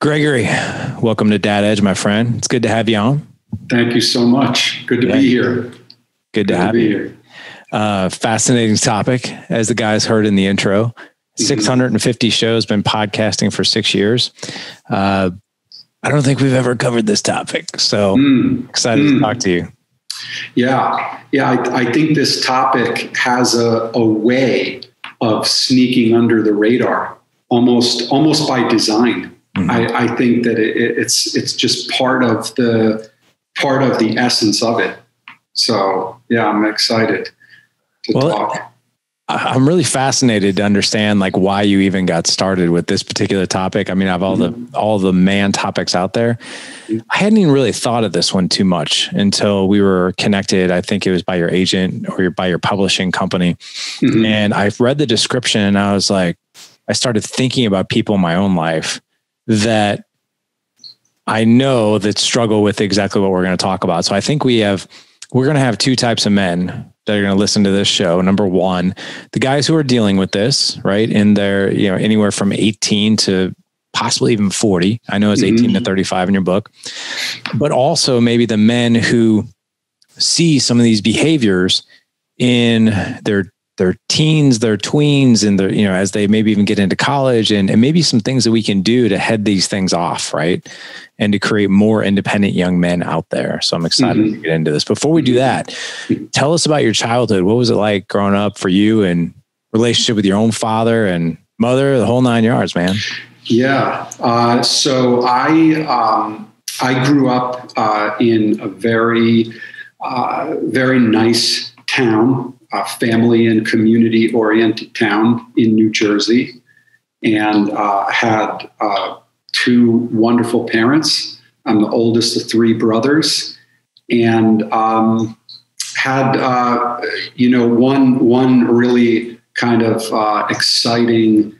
Gregory, welcome to Dad Edge, my friend. It's good to have you on. Thank you so much. Good to yeah. be here. Good, good to, have to you. Here. Uh, fascinating topic, as the guys heard in the intro. Mm-hmm. 650 shows, been podcasting for six years. Uh, I don't think we've ever covered this topic. So mm. excited mm. to talk to you. Yeah. Yeah. I, I think this topic has a, a way of sneaking under the radar almost, almost by design. Mm-hmm. I, I, think that it, it's, it's just part of the, part of the essence of it. So yeah, I'm excited to well, talk. I'm really fascinated to understand like why you even got started with this particular topic. I mean, I've all mm-hmm. the all the man topics out there. Mm-hmm. I hadn't even really thought of this one too much until we were connected. I think it was by your agent or your, by your publishing company. Mm-hmm. And I've read the description and I was like, I started thinking about people in my own life that I know that struggle with exactly what we're going to talk about. So I think we have we're going to have two types of men that are going to listen to this show. Number one, the guys who are dealing with this, right? In their, you know, anywhere from 18 to possibly even 40. I know it's 18 mm-hmm. to 35 in your book, but also maybe the men who see some of these behaviors in their their teens, their tweens, and their, you know, as they maybe even get into college and, and maybe some things that we can do to head these things off, right? And to create more independent young men out there. So I'm excited mm-hmm. to get into this. Before we do that, tell us about your childhood. What was it like growing up for you and relationship with your own father and mother, the whole nine yards, man? Yeah. Uh, so I, um, I grew up uh, in a very, uh, very nice town a family and community oriented town in New Jersey and uh, had uh, two wonderful parents. I'm the oldest of three brothers and um, had, uh, you know, one, one really kind of uh, exciting,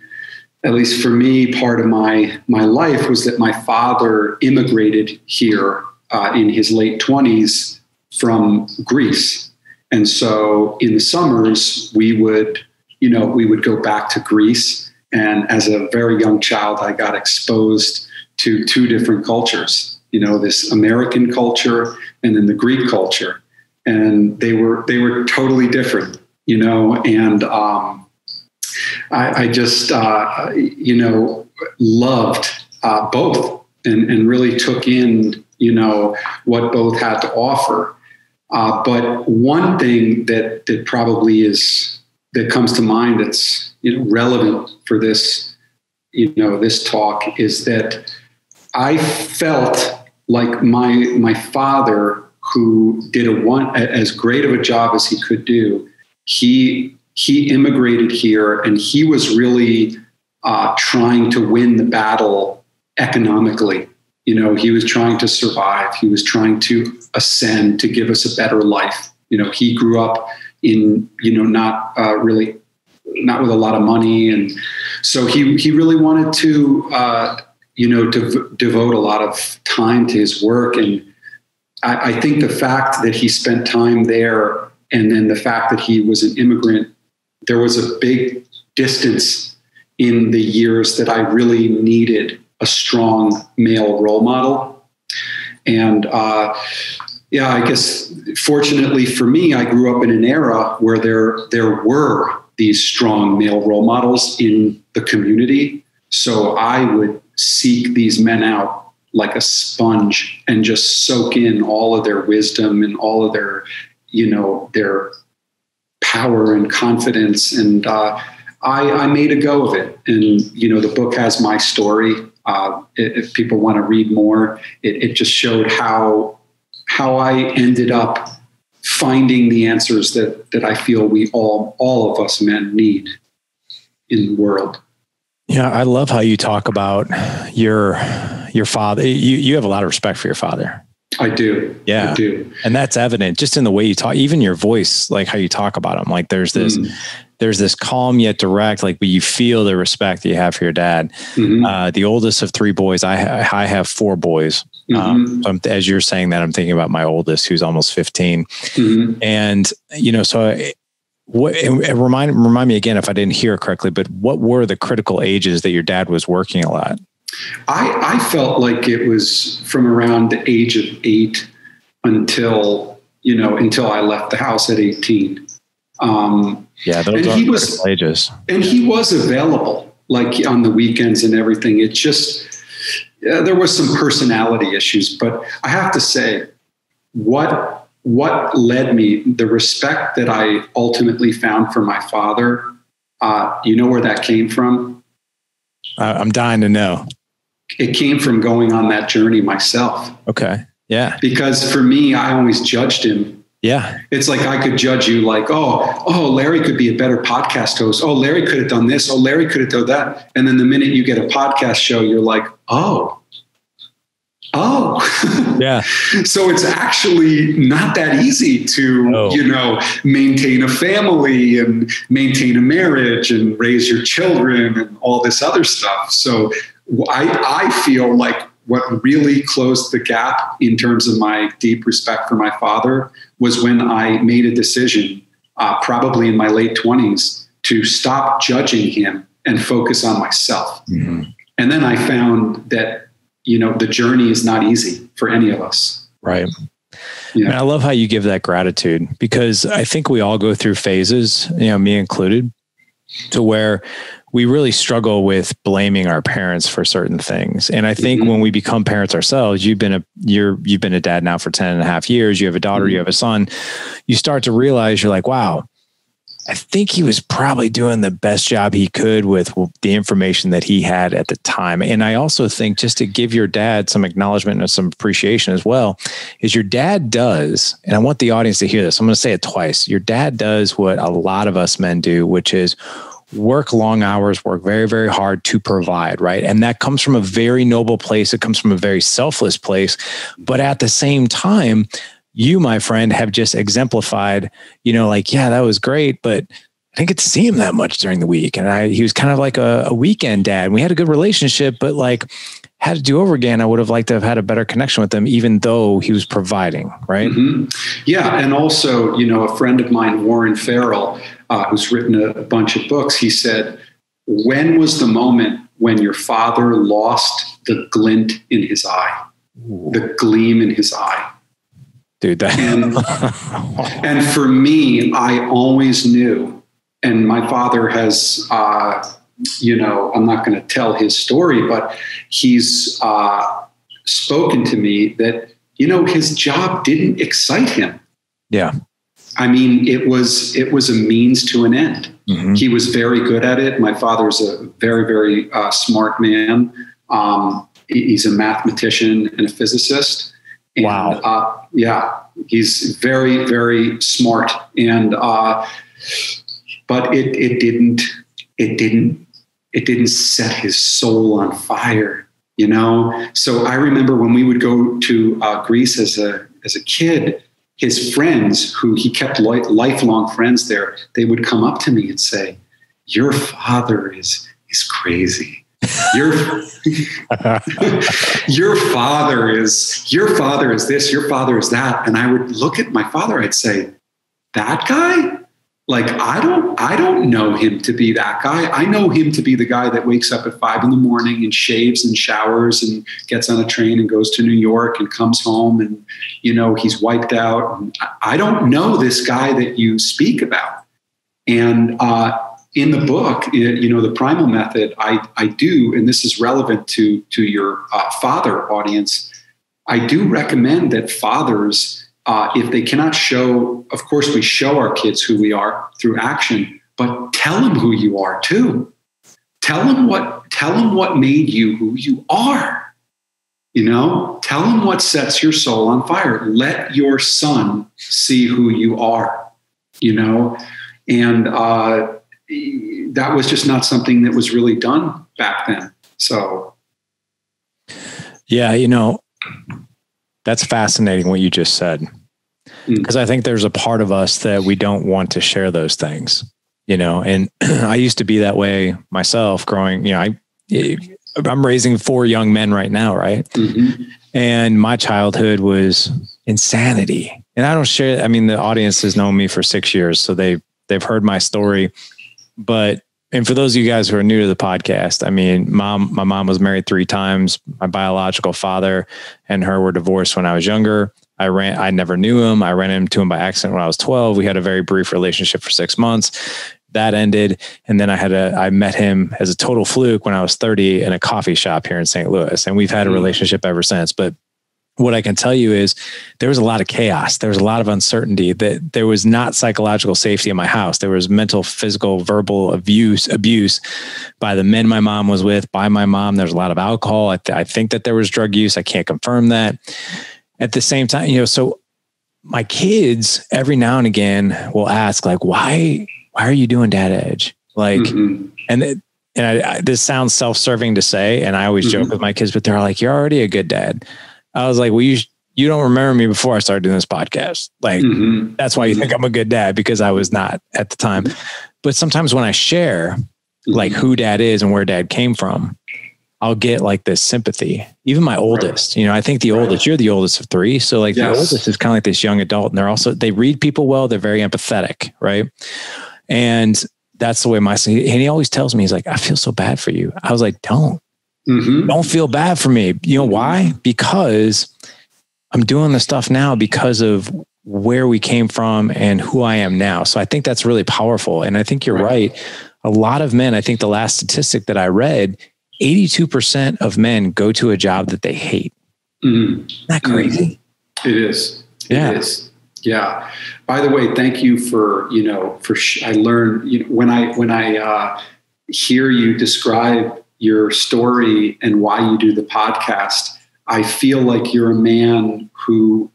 at least for me, part of my, my life was that my father immigrated here uh, in his late 20s from Greece and so in the summers, we would, you know, we would go back to Greece. And as a very young child, I got exposed to two different cultures, you know, this American culture and then the Greek culture. And they were they were totally different, you know, and um, I, I, just uh, you know loved uh, both and, and really took in you know what both had to offer uh, but one thing that that probably is that comes to mind that's you know relevant for this you know this talk is that I felt like my my father who did a one as great of a job as he could do he he immigrated here and he was really uh, trying to win the battle economically. You know he was trying to survive. He was trying to ascend to give us a better life. You know he grew up in you know not uh, really not with a lot of money. And so he he really wanted to uh, you know to devote a lot of time to his work. And I, I think the fact that he spent time there and then the fact that he was an immigrant there was a big distance in the years that I really needed a strong male role model. And uh, yeah, I guess fortunately for me, I grew up in an era where there there were these strong male role models in the community. So I would seek these men out like a sponge and just soak in all of their wisdom and all of their, you know, their power and confidence. And uh, I, I made a go of it. And you know, the book has my story. Uh, if people want to read more, it, it just showed how how I ended up finding the answers that that I feel we all all of us men need in the world. Yeah, I love how you talk about your your father. You you have a lot of respect for your father. I do. Yeah. I do. And that's evident just in the way you talk, even your voice, like how you talk about him. Like there's this, mm there's this calm yet direct, like you feel the respect that you have for your dad. Mm-hmm. Uh, the oldest of three boys, I I have four boys. Mm-hmm. Um, as you're saying that, I'm thinking about my oldest, who's almost 15, mm-hmm. and you know, so. what remind remind me again if I didn't hear correctly, but what were the critical ages that your dad was working a lot? I, I felt like it was from around the age of eight until you know until I left the house at 18. Um, yeah, those and he was ages, and he was available like on the weekends and everything. It just yeah, there was some personality issues, but I have to say, what what led me the respect that I ultimately found for my father. Uh, you know where that came from? I'm dying to know. It came from going on that journey myself. Okay. Yeah. Because for me, I always judged him. Yeah. It's like I could judge you like, oh, oh, Larry could be a better podcast host. Oh, Larry could have done this. Oh, Larry could have done that. And then the minute you get a podcast show, you're like, oh, oh yeah so it's actually not that easy to oh. you know maintain a family and maintain a marriage and raise your children and all this other stuff so i i feel like what really closed the gap in terms of my deep respect for my father was when I made a decision, uh, probably in my late 20s, to stop judging him and focus on myself. Mm-hmm. And then I found that, you know, the journey is not easy for any of us. Right. Yeah. And I love how you give that gratitude because I think we all go through phases, you know, me included, to where we really struggle with blaming our parents for certain things. And I think mm-hmm. when we become parents ourselves, you've been a you're you've been a dad now for 10 and a half years, you have a daughter, mm-hmm. you have a son, you start to realize you're like, wow, I think he was probably doing the best job he could with the information that he had at the time. And I also think just to give your dad some acknowledgement and some appreciation as well, is your dad does, and I want the audience to hear this. I'm going to say it twice. Your dad does what a lot of us men do, which is work long hours, work very, very hard to provide, right? And that comes from a very noble place. It comes from a very selfless place. But at the same time, you, my friend, have just exemplified, you know, like, yeah, that was great, but I didn't get to see him that much during the week. And I, he was kind of like a, a weekend dad. We had a good relationship, but like, had to do over again, I would have liked to have had a better connection with him, even though he was providing, right? Mm-hmm. Yeah. And also, you know, a friend of mine, Warren Farrell, uh, who's written a, a bunch of books, he said, When was the moment when your father lost the glint in his eye, Ooh. the gleam in his eye? Dude, that. and, and for me, I always knew, and my father has, uh, you know, I'm not going to tell his story, but he's uh, spoken to me that, you know, his job didn't excite him. Yeah. I mean, it was it was a means to an end. Mm-hmm. He was very good at it. My father's a very very uh, smart man. Um, he's a mathematician and a physicist. And, wow. Uh, yeah, he's very very smart. And uh, but it it didn't it didn't it didn't set his soul on fire. You know. So I remember when we would go to uh, Greece as a as a kid his friends, who he kept lifelong friends there, they would come up to me and say, "Your father is is crazy. Your your father is your father is this. Your father is that." And I would look at my father. I'd say, "That guy." Like i don't i don't know him to be that guy. I know him to be the guy that wakes up at five in the morning and shaves and showers and gets on a train and goes to new york and comes home and you know he's wiped out. And i don't know this guy that you speak about. And uh, in the book you know the primal method i i do and this is relevant to to your uh, father audience. I do recommend that fathers uh, if they cannot show, of course, we show our kids who we are through action, but tell them who you are too. Tell them what tell them what made you who you are. You know, tell them what sets your soul on fire. Let your son see who you are. You know, and uh, that was just not something that was really done back then. So, yeah, you know, that's fascinating what you just said because mm. I think there's a part of us that we don't want to share those things, you know. And I used to be that way myself, growing. You know, I I'm raising four young men right now, right? Mm-hmm. And my childhood was insanity. And I don't share. I mean, the audience has known me for six years, so they they've heard my story. But and for those of you guys who are new to the podcast, I mean, mom, my mom was married three times. My biological father and her were divorced when I was younger. I ran, I never knew him. I ran into him by accident when I was 12. We had a very brief relationship for six months. That ended. And then I had a, I met him as a total fluke when I was 30 in a coffee shop here in St. Louis. And we've had a mm. relationship ever since. But what I can tell you is there was a lot of chaos. There was a lot of uncertainty that there was not psychological safety in my house. There was mental, physical, verbal abuse, abuse by the men my mom was with, by my mom. There's a lot of alcohol. I, th- I think that there was drug use. I can't confirm that. At the same time, you know, so my kids every now and again will ask like, why, why are you doing dad edge? Like, mm-hmm. and it, and I, I, this sounds self-serving to say, and I always mm-hmm. joke with my kids, but they're like, "You're already a good dad." I was like, well, you, you don't remember me before I started doing this podcast. Like, mm-hmm. that's why you think I'm a good dad because I was not at the time. But sometimes when I share like who dad is and where dad came from, I'll get like this sympathy. Even my oldest, you know, I think the oldest, you're the oldest of three. So like yes. the oldest is kind of like this young adult and they're also, they read people well. They're very empathetic. Right. And that's the way my son, and he always tells me, he's like, I feel so bad for you. I was like, don't, Mm-hmm. Don't feel bad for me. You know why? Because I'm doing the stuff now because of where we came from and who I am now. So I think that's really powerful. And I think you're right. right. A lot of men, I think the last statistic that I read, 82% of men go to a job that they hate. Mm-hmm. Isn't that crazy? It is. Yeah. It is. Yeah. By the way, thank you for, you know, for, sh- I learned, you know, when I, when I, uh, hear you describe your story and why you do the podcast, I feel like you're a man who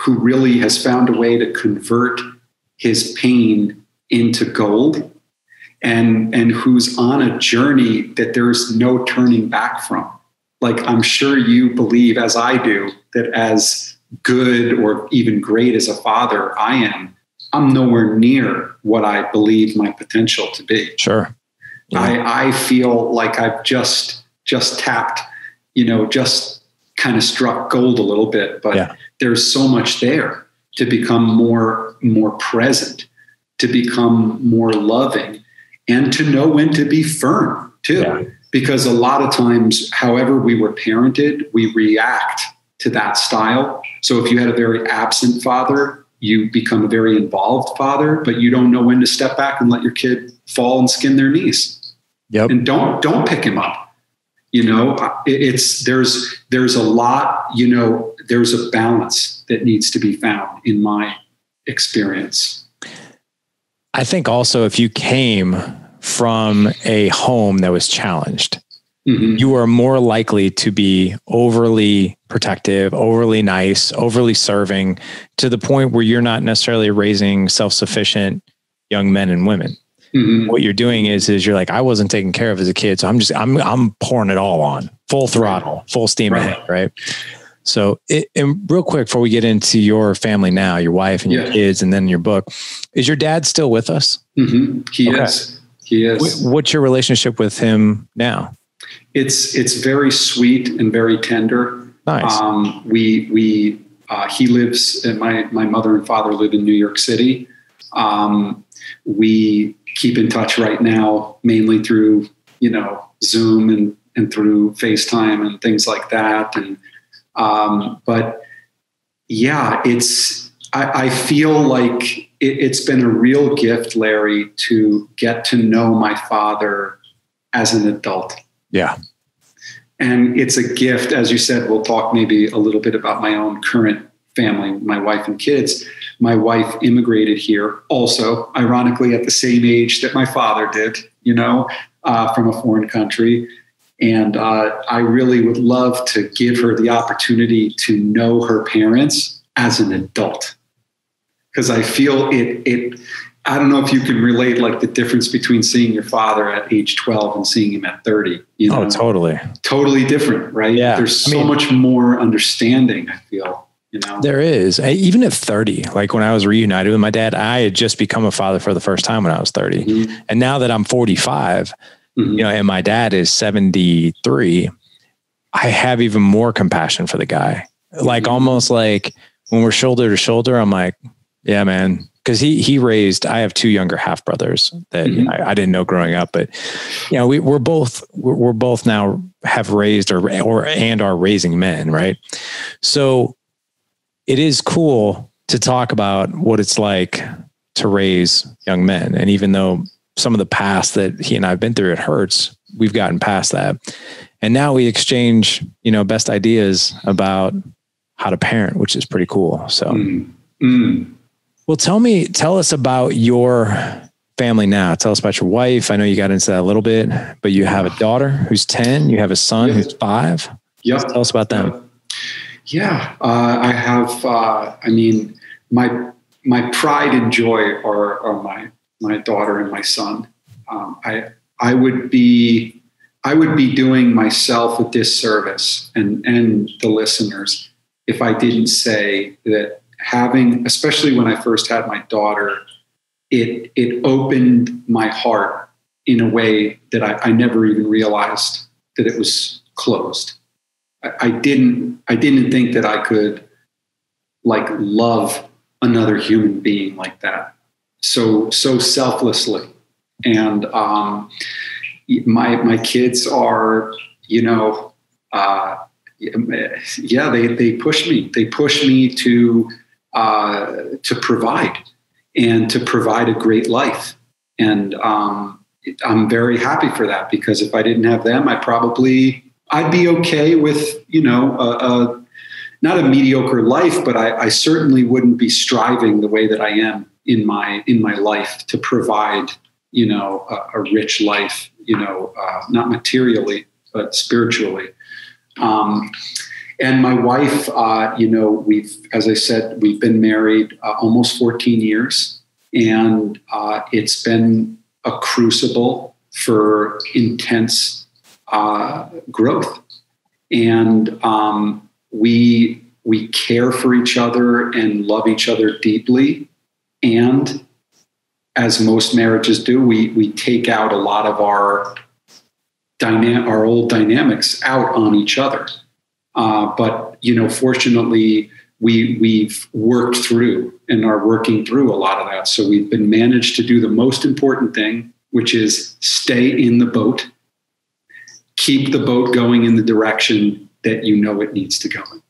who really has found a way to convert his pain into gold and and who's on a journey that there's no turning back from. Like I'm sure you believe as I do that as good or even great as a father I am, I'm nowhere near what I believe my potential to be. Sure. Yeah. I, I feel like I've just just tapped, you know, just kind of struck gold a little bit, but yeah. there's so much there to become more more present, to become more loving, and to know when to be firm too. Yeah. Because a lot of times, however we were parented, we react to that style. So if you had a very absent father, you become a very involved father, but you don't know when to step back and let your kid fall and skin their knees. Yep. And don't don't pick him up. You know, it's there's there's a lot. You know, there's a balance that needs to be found in my experience. I think also if you came from a home that was challenged, mm-hmm. you are more likely to be overly protective, overly nice, overly serving to the point where you're not necessarily raising self sufficient young men and women. Mm-hmm. What you're doing is is you're like, I wasn't taken care of as a kid, so I'm just I'm I'm pouring it all on, full throttle, full steam right. ahead, right? So, it, and real quick before we get into your family now, your wife and your kids, and then your book, is your dad still with us? Mm-hmm. He okay. is. He is. What's your relationship with him now? It's it's very sweet and very tender. Nice. Um, we we uh, he lives. My my mother and father live in New York City. Um, we keep in touch right now, mainly through you know Zoom and and through FaceTime and things like that. And um, but yeah, it's I, I feel like it, it's been a real gift, Larry, to get to know my father as an adult. Yeah. And it's a gift, as you said, we'll talk maybe a little bit about my own current family, my wife and kids. My wife immigrated here also, ironically, at the same age that my father did, you know, uh, from a foreign country. And uh, I really would love to give her the opportunity to know her parents as an adult. Because I feel it, it, I don't know if you can relate like the difference between seeing your father at age 12 and seeing him at 30. You oh, know? Oh, totally. Totally different, right? Yeah. There's so I mean, much more understanding, I feel. You know? There is. Even at 30, like when I was reunited with my dad, I had just become a father for the first time when I was 30. Mm-hmm. And now that I'm 45, mm-hmm. you know, and my dad is 73, I have even more compassion for the guy. Like mm-hmm. almost like when we're shoulder to shoulder, I'm like, yeah, man, because he he raised. I have two younger half brothers that mm-hmm. you know, I, I, didn't know growing up, but you know we we're both we're, we're both now have raised or or and are raising men, right? So it is cool to talk about what it's like to raise young men, and even though some of the past that he and I've been through, it hurts. We've gotten past that, and now we exchange you know best ideas about how to parent, which is pretty cool. So. Mm. Mm. Well, tell me, tell us about your family now. Tell us about your wife. I know you got into that a little bit, but you have a daughter who's 10, you have a son who's five. Yeah. Tell us about them. Yeah. Uh, I have, uh, I mean, my, my pride and joy are, are my, my daughter and my son. Um, I, I would be, I would be doing myself a disservice and, and the listeners if I didn't say that having, especially when I first had my daughter, it it opened my heart in a way that I, I never even realized that it was closed. I, I didn't I didn't think that I could like love another human being like that so so selflessly. And um, my my kids are you know uh, yeah they they push me. They push me to uh, to provide and to provide a great life. And um, I'm very happy for that because if I didn't have them, I probably I'd be okay with you know a, a not a mediocre life, but I, I, certainly wouldn't be striving the way that I am in my in my life to provide you know a, a rich life, you know, uh, not materially but spiritually. Um, and my wife, uh, you know, we've, as I said, we've been married uh, almost 14 years, and uh, it's been a crucible for intense uh, growth. And um, we we care for each other and love each other deeply, and as most marriages do, we we take out a lot of our dynamic, our old dynamics out on each other. Uh, but you know, fortunately, we we've worked through and are working through a lot of that. So we've been managed to do the most important thing, which is stay in the boat, keep the boat going in the direction that you know it needs to go in.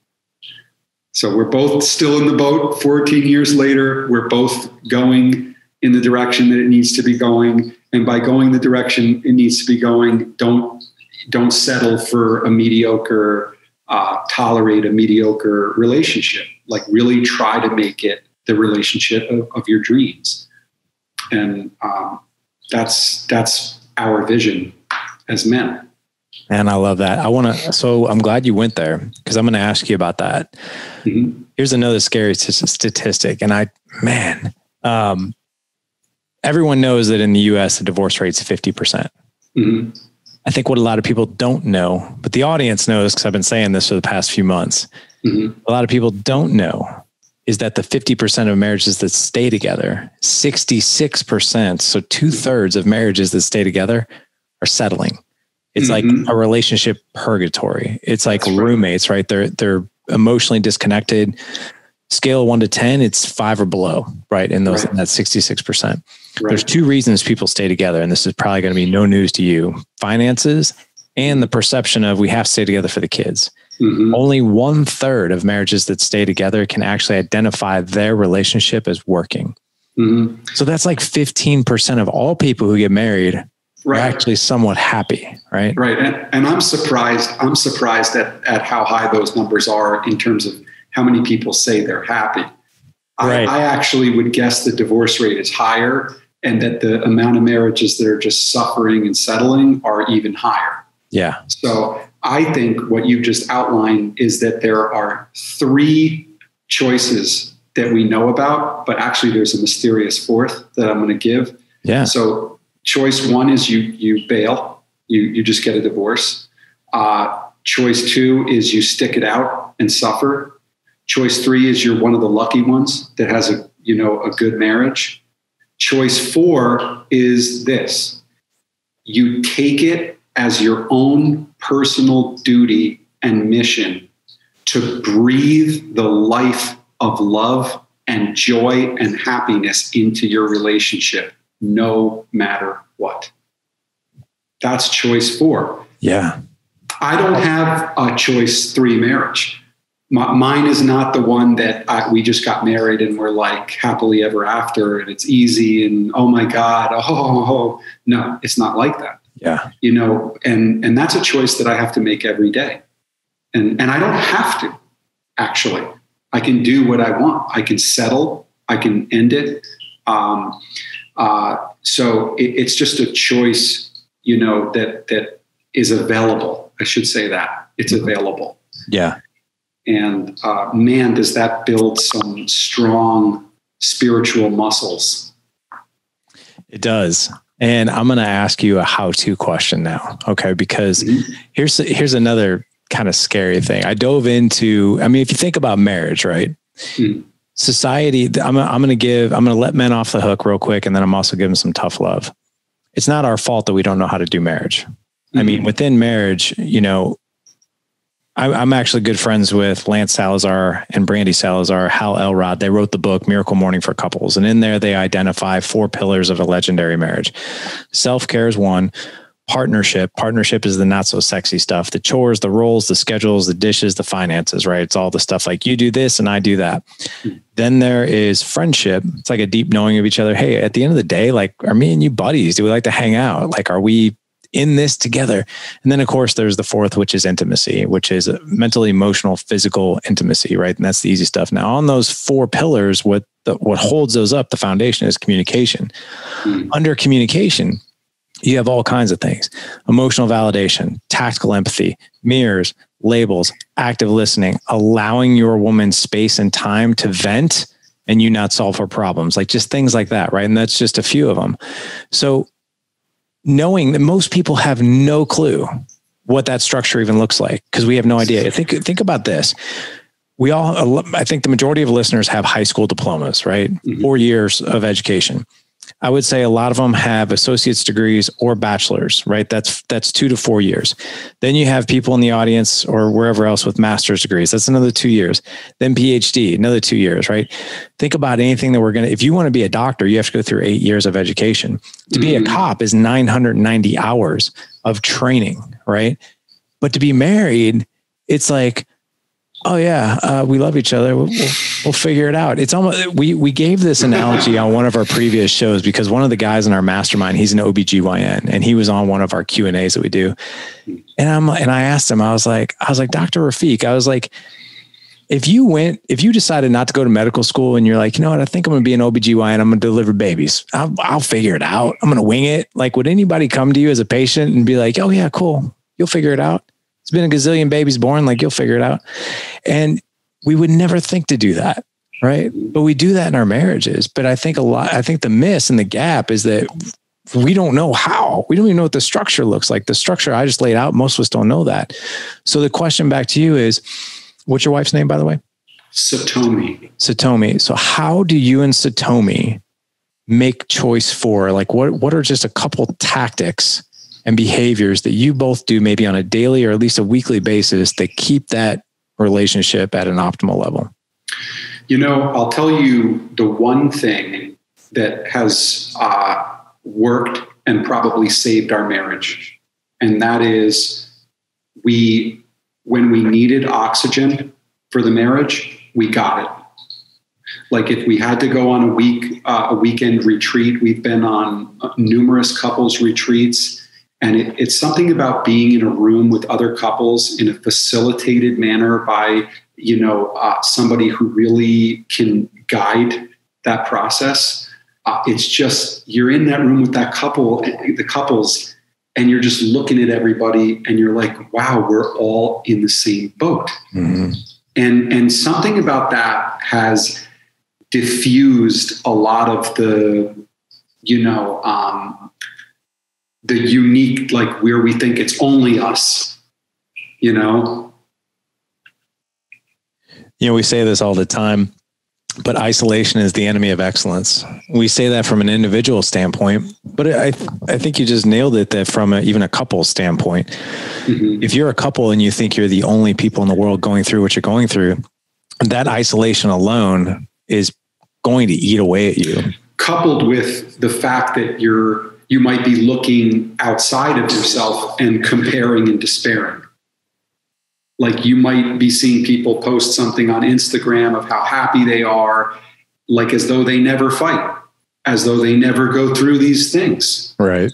So we're both still in the boat 14 years later. We're both going in the direction that it needs to be going. And by going the direction it needs to be going, don't don't settle for a mediocre uh, tolerate a mediocre relationship. Like, really try to make it the relationship of, of your dreams. And um, that's that's our vision as men. And I love that. I want to. So I'm glad you went there because I'm going to ask you about that. Mm-hmm. Here's another scary statistic, and I, man, um, everyone knows that in the U.S. the divorce rate's 50 percent. Mm-hmm. I think what a lot of people don't know, but the audience knows because I've been saying this for the past few months. Mm-hmm. A lot of people don't know is that the 50% of marriages that stay together, 66%, so two thirds of marriages that stay together are settling. It's mm-hmm. like a relationship purgatory. It's like That's roommates, right? right? They're they're emotionally disconnected. Scale one to ten, it's five or below, right? In those right. in that 66%. Right. There's two reasons people stay together, and this is probably going to be no news to you finances and the perception of we have to stay together for the kids. Mm-hmm. Only one third of marriages that stay together can actually identify their relationship as working. Mm-hmm. So that's like 15% of all people who get married right. are actually somewhat happy, right? Right. And, and I'm surprised, I'm surprised at, at how high those numbers are in terms of how many people say they're happy. Right. I, I actually would guess the divorce rate is higher and that the amount of marriages that are just suffering and settling are even higher. Yeah. So I think what you just outlined is that there are three choices that we know about, but actually there's a mysterious fourth that I'm going to give. Yeah. So choice one is you you bail, you you just get a divorce. Uh, choice two is you stick it out and suffer. Choice three is you're one of the lucky ones that has a you know a good marriage. Choice four is this you take it as your own personal duty and mission to breathe the life of love and joy and happiness into your relationship, no matter what. That's choice four. Yeah. I don't have a choice three marriage. My, mine is not the one that I, we just got married and we're like happily ever after and it's easy and oh my god oh, oh, oh no it's not like that yeah you know and and that's a choice that I have to make every day and and I don't have to actually I can do what I want I can settle I can end it um, uh, so it, it's just a choice you know that that is available I should say that it's mm-hmm. available yeah and uh, man, does that build some strong spiritual muscles. It does. And I'm going to ask you a how-to question now, okay? Because mm-hmm. here's here's another kind of scary thing. I dove into. I mean, if you think about marriage, right? Mm-hmm. Society. I'm I'm going to give. I'm going to let men off the hook real quick, and then I'm also giving some tough love. It's not our fault that we don't know how to do marriage. Mm-hmm. I mean, mm-hmm. within marriage, you know, I'm actually good friends with Lance Salazar and brandy Salazar, Hal Elrod. They wrote the book Miracle Morning for Couples. And in there, they identify four pillars of a legendary marriage. Self care is one, partnership. Partnership is the not so sexy stuff the chores, the roles, the schedules, the dishes, the finances, right? It's all the stuff like you do this and I do that. Then there is friendship. It's like a deep knowing of each other. Hey, at the end of the day, like, are me and you buddies? Do we like to hang out? Like, are we in this together. And then, of course, there's the fourth, which is intimacy, which is mental, emotional, physical intimacy, right? And that's the easy stuff. Now, on those four pillars, what the, what holds those up, the foundation is communication. Mm. Under communication, you have all kinds of things emotional validation, tactical empathy, mirrors, labels, active listening, allowing your woman space and time to vent and you not solve her problems, like just things like that, right? And that's just a few of them. So knowing that most people have no clue what that structure even looks like because we have no idea. Think think about this. We all, I think, the majority of listeners have high school diplomas, right? Mm-hmm. Four years of education. I would say a lot of them have associate's degrees or bachelors, right? That's that's two to four years. Then you have people in the audience or wherever else with master's degrees. That's another two years. Then PhD, another two years, right? Think about anything that we're gonna. If you want to be a doctor, you have to go through eight years of education. To be mm-hmm. a cop is 990 hours of training, right? But to be married, it's like oh yeah, uh, we love each other. We'll, we'll, we'll, figure it out. It's almost we we gave this analogy on one of our previous shows because one of the guys in our mastermind, he's an OBGYN and he was on one of our Q and A's that we do. And I'm and I asked him, I was like, I was like, Dr. Rafiq, I was like, if you went, if you decided not to go to medical school and you're like, you know what, I think I'm going to be an OBGYN, I'm going to deliver babies. I'll, I'll figure it out. I'm going to wing it. Like, would anybody come to you as a patient and be like, oh yeah, cool. You'll figure it out. It's been a gazillion babies born. Like you'll figure it out. And we would never think to do that. Right. But we do that in our marriages. But I think a lot, I think the miss and the gap is that we don't know how. We don't even know what the structure looks like. The structure I just laid out, most of us don't know that. So the question back to you is what's your wife's name, by the way? Satomi. Satomi. So how do you and Satomi make choice four like what what are just a couple tactics and behaviors that you both do maybe on a daily or at least a weekly basis that keep that relationship at an optimal level? You know, I'll tell you the one thing that has uh, worked and probably saved our marriage, and that is we, when we needed oxygen for the marriage, we got it. Like if we had to go on a week, uh, a weekend retreat, we've been on numerous couples retreats and it, it's something about being in a room with other couples in a facilitated manner by, you know, uh, somebody who really can guide that process. Uh, it's just you're in that room with that couple, the couples, and you're just looking at everybody, and you're like, "Wow, we're all in the same boat." Mm-hmm. And and something about that has diffused a lot of the, you know, um, the unique, like where we think it's only us, you know? You know, we say this all the time, but isolation is the enemy of excellence. We say that from an individual standpoint, but I, I think you just nailed it that from a, even a couple standpoint. Mm-hmm. If you're a couple and you think you're the only people in the world going through what you're going through, that isolation alone is going to eat away at you. Coupled with the fact that you're you might be looking outside of yourself and comparing and despairing. Like you might be seeing people post something on Instagram of how happy they are, like as though they never fight, as though they never go through these things. Right.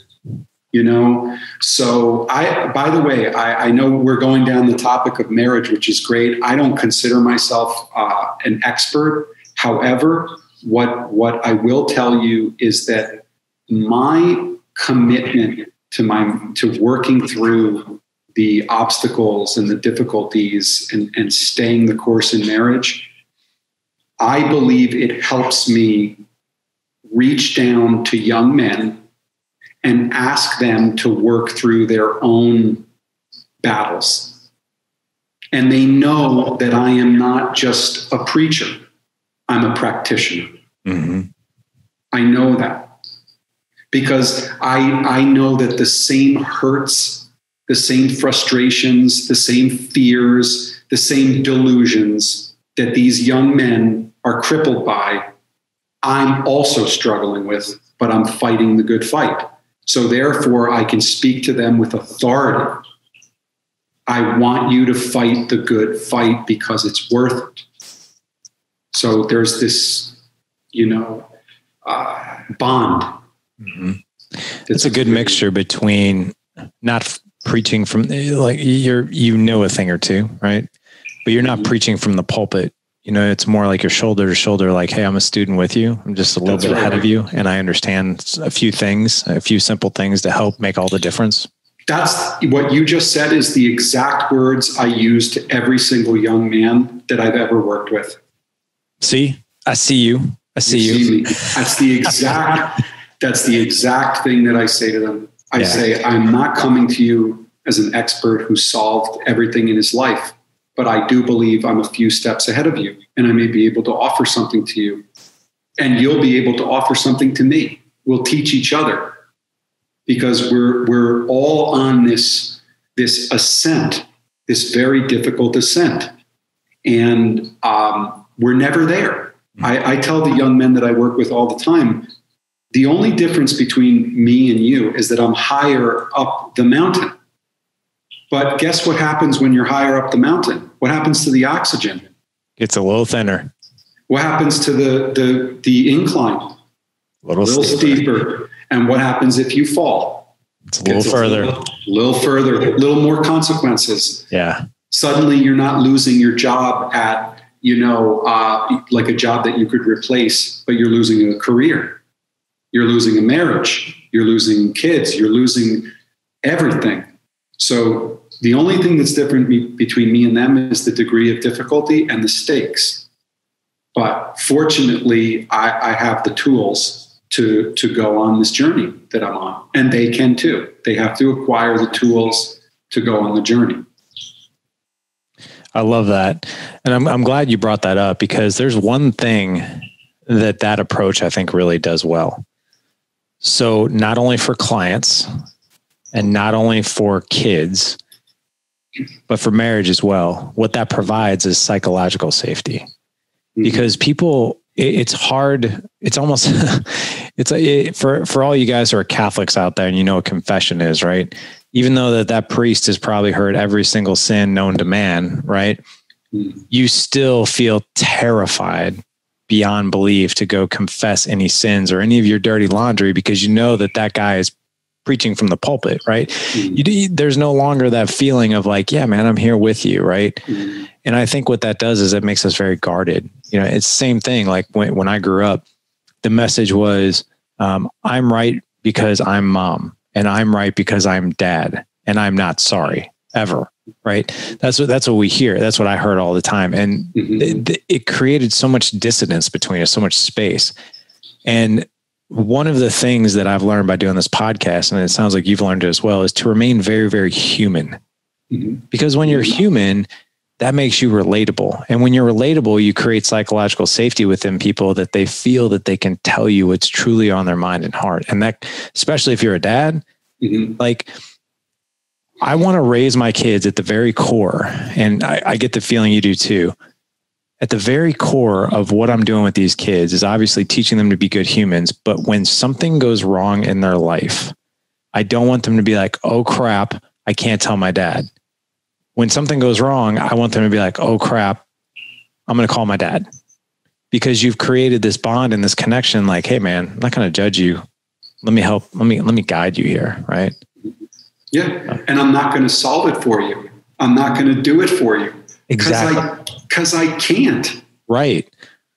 You know, so I, by the way, I, I know we're going down the topic of marriage, which is great. I don't consider myself uh, an expert. However, what, what I will tell you is that my commitment to my to working through the obstacles and the difficulties and, and staying the course in marriage, I believe it helps me reach down to young men and ask them to work through their own battles. And they know that I am not just a preacher, I'm a practitioner. Mm-hmm. I know that because I, I know that the same hurts, the same frustrations, the same fears, the same delusions that these young men are crippled by, I'm also struggling with, but I'm fighting the good fight. So therefore, I can speak to them with authority. I want you to fight the good fight because it's worth it. So there's this, you know, uh, bond Mm-hmm. It's a good mixture between not preaching from like you're you know a thing or two, right? But you're not mm-hmm. preaching from the pulpit. You know, it's more like you're shoulder to shoulder, like, hey, I'm a student with you. I'm just a little bit right. ahead of you. And I understand a few things, a few simple things to help make all the difference. That's what you just said is the exact words I use to every single young man that I've ever worked with. See, I see you. I see you. you. See That's the exact that's the exact thing that I say to them. I yeah. say, I'm not coming to you as an expert who solved everything in his life, but I do believe I'm a few steps ahead of you and I may be able to offer something to you. And you'll be able to offer something to me. We'll teach each other because we're, we're all on this, this ascent, this very difficult ascent. And um, we're never there. I, I tell the young men that I work with all the time the only difference between me and you is that I'm higher up the mountain. But guess what happens when you're higher up the mountain? What happens to the oxygen? It's a little thinner. What happens to the the the incline? A little, little steeper. steeper. And what happens if you fall? It's a little further. A little, little further, a little more consequences. Yeah. Suddenly you're not losing your job at, you know, uh, like a job that you could replace, but you're losing a career you're losing a marriage, you're losing kids, you're losing everything. So the only thing that's different be- between me and them is the degree of difficulty and the stakes. But fortunately, I, I have the tools to, to go on this journey that I'm on. And they can too. They have to acquire the tools to go on the journey. I love that. And I'm, I'm glad you brought that up because there's one thing that that approach I think really does well. So, not only for clients and not only for kids, but for marriage as well, what that provides is psychological safety. Mm-hmm. Because people, it's hard. It's almost, it's a, it, for for all you guys who are Catholics out there, and you know what confession is, right? Even though that that priest has probably heard every single sin known to man, right? Mm-hmm. You still feel terrified beyond belief to go confess any sins or any of your dirty laundry because you know that that guy is preaching from the pulpit, right? Mm-hmm. You, there's no longer that feeling of like, yeah, man, I'm here with you, right? Mm-hmm. And I think what that does is it makes us very guarded. You know, it's the same thing. Like when, when I grew up, the message was, um, I'm right because I'm mom, and I'm right because I'm dad, and I'm not sorry ever right? That's what that's what we hear. That's what i heard all the time. And mm-hmm. it, it, created so much dissonance between us so much space. And one of the things that i've learned by doing this podcast and it sounds like you've learned it as well is to remain very very human. Mm-hmm. because when you're human that makes you relatable. And when you're relatable you create psychological safety within people that they feel that they can tell you what's truly on their mind and heart. And that especially if you're a dad mm-hmm. like I want to raise my kids at the very core, and I, I, get the feeling you do too, at the very core of what I'm doing with these kids is obviously teaching them to be good humans. But when something goes wrong in their life, I don't want them to be like, oh crap, I can't tell my dad. When something goes wrong, I want them to be like, oh crap, I'm going to call my dad because you've created this bond and this connection. Like, hey man, I'm not going to judge you. Let me help. Let me, let me guide you here. Right. Yeah. And I'm not going to solve it for you. I'm not going to do it for you. Exactly. Because I, I, can't. Right.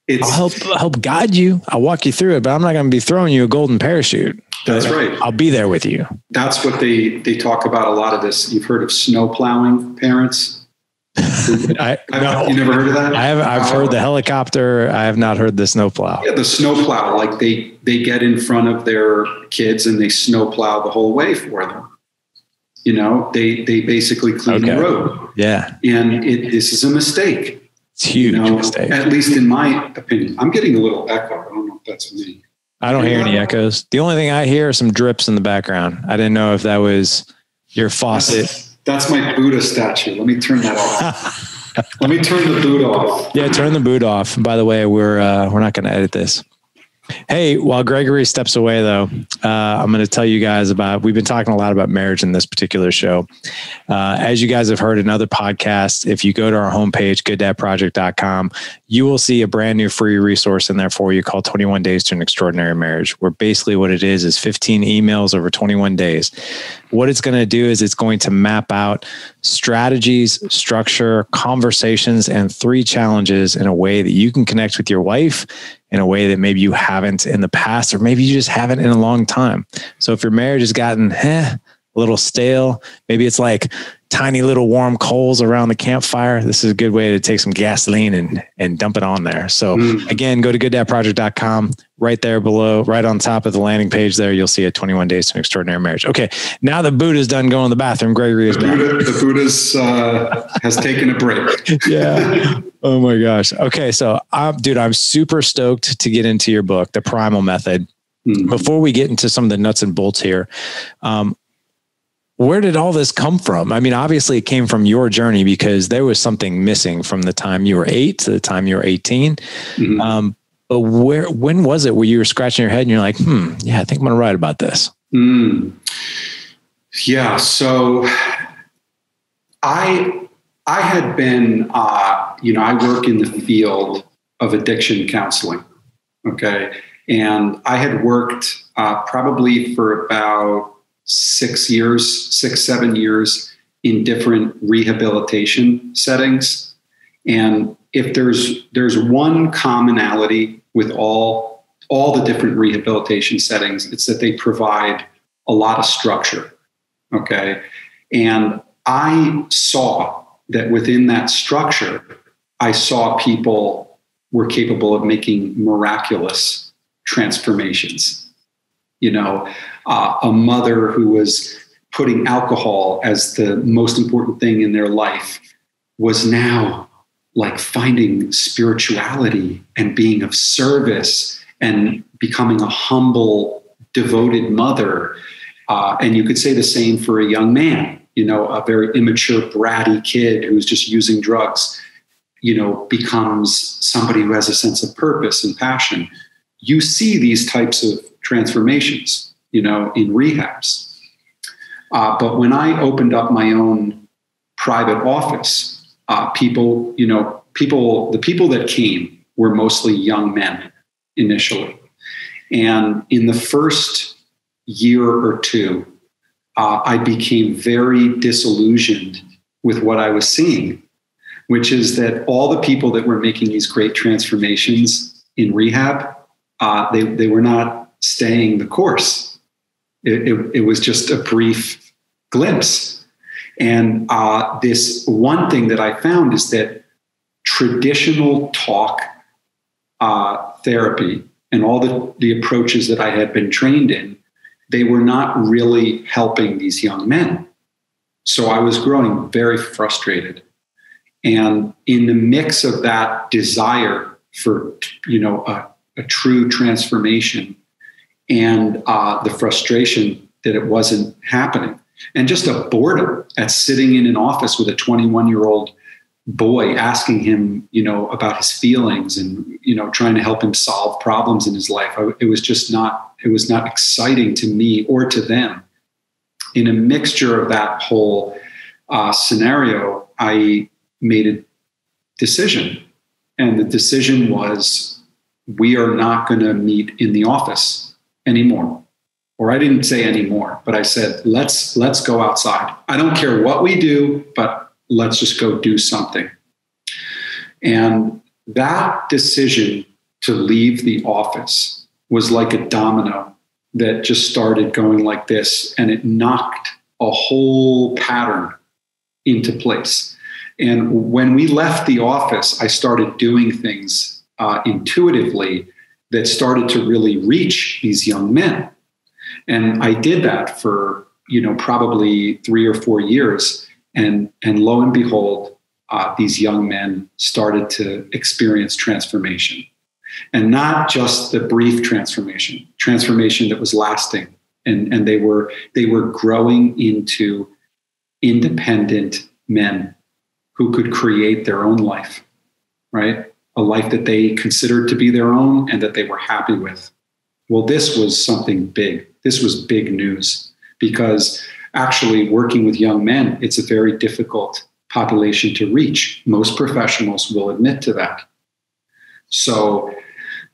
It's, I'll help help guide you. I'll walk you through it, but I'm not going to be throwing you a golden parachute. That's right. I'll be there with you. That's what they they talk about a lot of this. You've heard of snow plowing parents. I, no, you never heard of that? I have. I've heard the helicopter. I have not heard the snowplow. Yeah, the snowplow. Like they they get in front of their kids and they snowplow the whole way for them. You know, they they basically clean okay. the road. Yeah, and it, this is a mistake. It's huge you know, mistake. At least in my opinion, I'm getting a little echo. I don't know if that's me. I don't hear any echoes. The only thing I hear are some drips in the background. I didn't know if that was your faucet. That's, that's my Buddha statue. Let me turn that off. Let me turn the boot off. Yeah, turn the boot off. By the way, we're uh, we're not going to edit this. Hey, while Gregory steps away, though, uh, I'm going to tell you guys about. We've been talking a lot about marriage in this particular show. Uh, as you guys have heard in other podcasts, if you go to our homepage, gooddadproject.com, you will see a brand new free resource in there for you called 21 Days to an Extraordinary Marriage, where basically what it is is 15 emails over 21 days. What it's going to do is it's going to map out strategies, structure, conversations, and three challenges in a way that you can connect with your wife in a way that maybe you haven't in the past, or maybe you just haven't in a long time. So if your marriage has gotten eh, a little stale, maybe it's like tiny little warm coals around the campfire. This is a good way to take some gasoline and, and dump it on there. So mm. again, go to gooddadproject.com right there below, right on top of the landing page there. You'll see a 21 days to an extraordinary marriage. Okay. Now the Buddha's done going to the bathroom. Gregory is the back. Buddha, the Buddha's uh, has taken a break. yeah. Oh my gosh. Okay. So I'm, dude, I'm super stoked to get into your book, The Primal Method. Mm. Before we get into some of the nuts and bolts here, um, where did all this come from? I mean, obviously it came from your journey because there was something missing from the time you were eight to the time you were 18. Mm-hmm. Um, but where, when was it where you were scratching your head and you're like, hmm, yeah, I think I'm going to write about this? Mm. Yeah. So I, I had been, uh, you know, I work in the field of addiction counseling. Okay. And I had worked uh, probably for about six years, six, seven years in different rehabilitation settings. And if there's there's one commonality with all all the different rehabilitation settings, it's that they provide a lot of structure. Okay. And I saw that within that structure, I saw people were capable of making miraculous transformations you know, uh, a mother who was putting alcohol as the most important thing in their life was now like finding spirituality and being of service and becoming a humble, devoted mother. Uh, and you could say the same for a young man, you know, a very immature, bratty kid who's just using drugs, you know, becomes somebody who has a sense of purpose and passion. You see these types of transformations, you know, in rehabs. Uh, but when I opened up my own private office, uh, people, you know, people, the people that came were mostly young men initially. And in the first year or two, uh, I became very disillusioned with what I was seeing, which is that all the people that were making these great transformations in rehab, uh, they, they were not staying the course. It, it, it was just a brief glimpse. And uh, this one thing that I found is that traditional talk uh, therapy and all the, the approaches that I had been trained in, they were not really helping these young men. So I was growing very frustrated. And in the mix of that desire for, you know, a, a true transformation, and uh, the frustration that it wasn't happening, and just a boredom at sitting in an office with a 21 year old boy asking him you know about his feelings and you know trying to help him solve problems in his life. It was just not it was not exciting to me or to them. In a mixture of that whole uh, scenario i made a decision. And the decision was we are not going to meet in the office anymore or i didn't say anymore but i said let's let's go outside i don't care what we do but let's just go do something. And that decision to leave the office was like a domino that just started going like this, and it knocked a whole pattern into place. And when we left the office, I started doing things uh, intuitively that started to really reach these young men. And I did that for, you know, probably three or four years. And, and lo and behold, uh, these young men started to experience transformation. And not just the brief transformation, transformation that was lasting. And, and they, were, they were growing into independent men who could create their own life, right? A life that they considered to be their own and that they were happy with. Well, this was something big. This was big news because actually working with young men, it's a very difficult population to reach. Most professionals will admit to that. So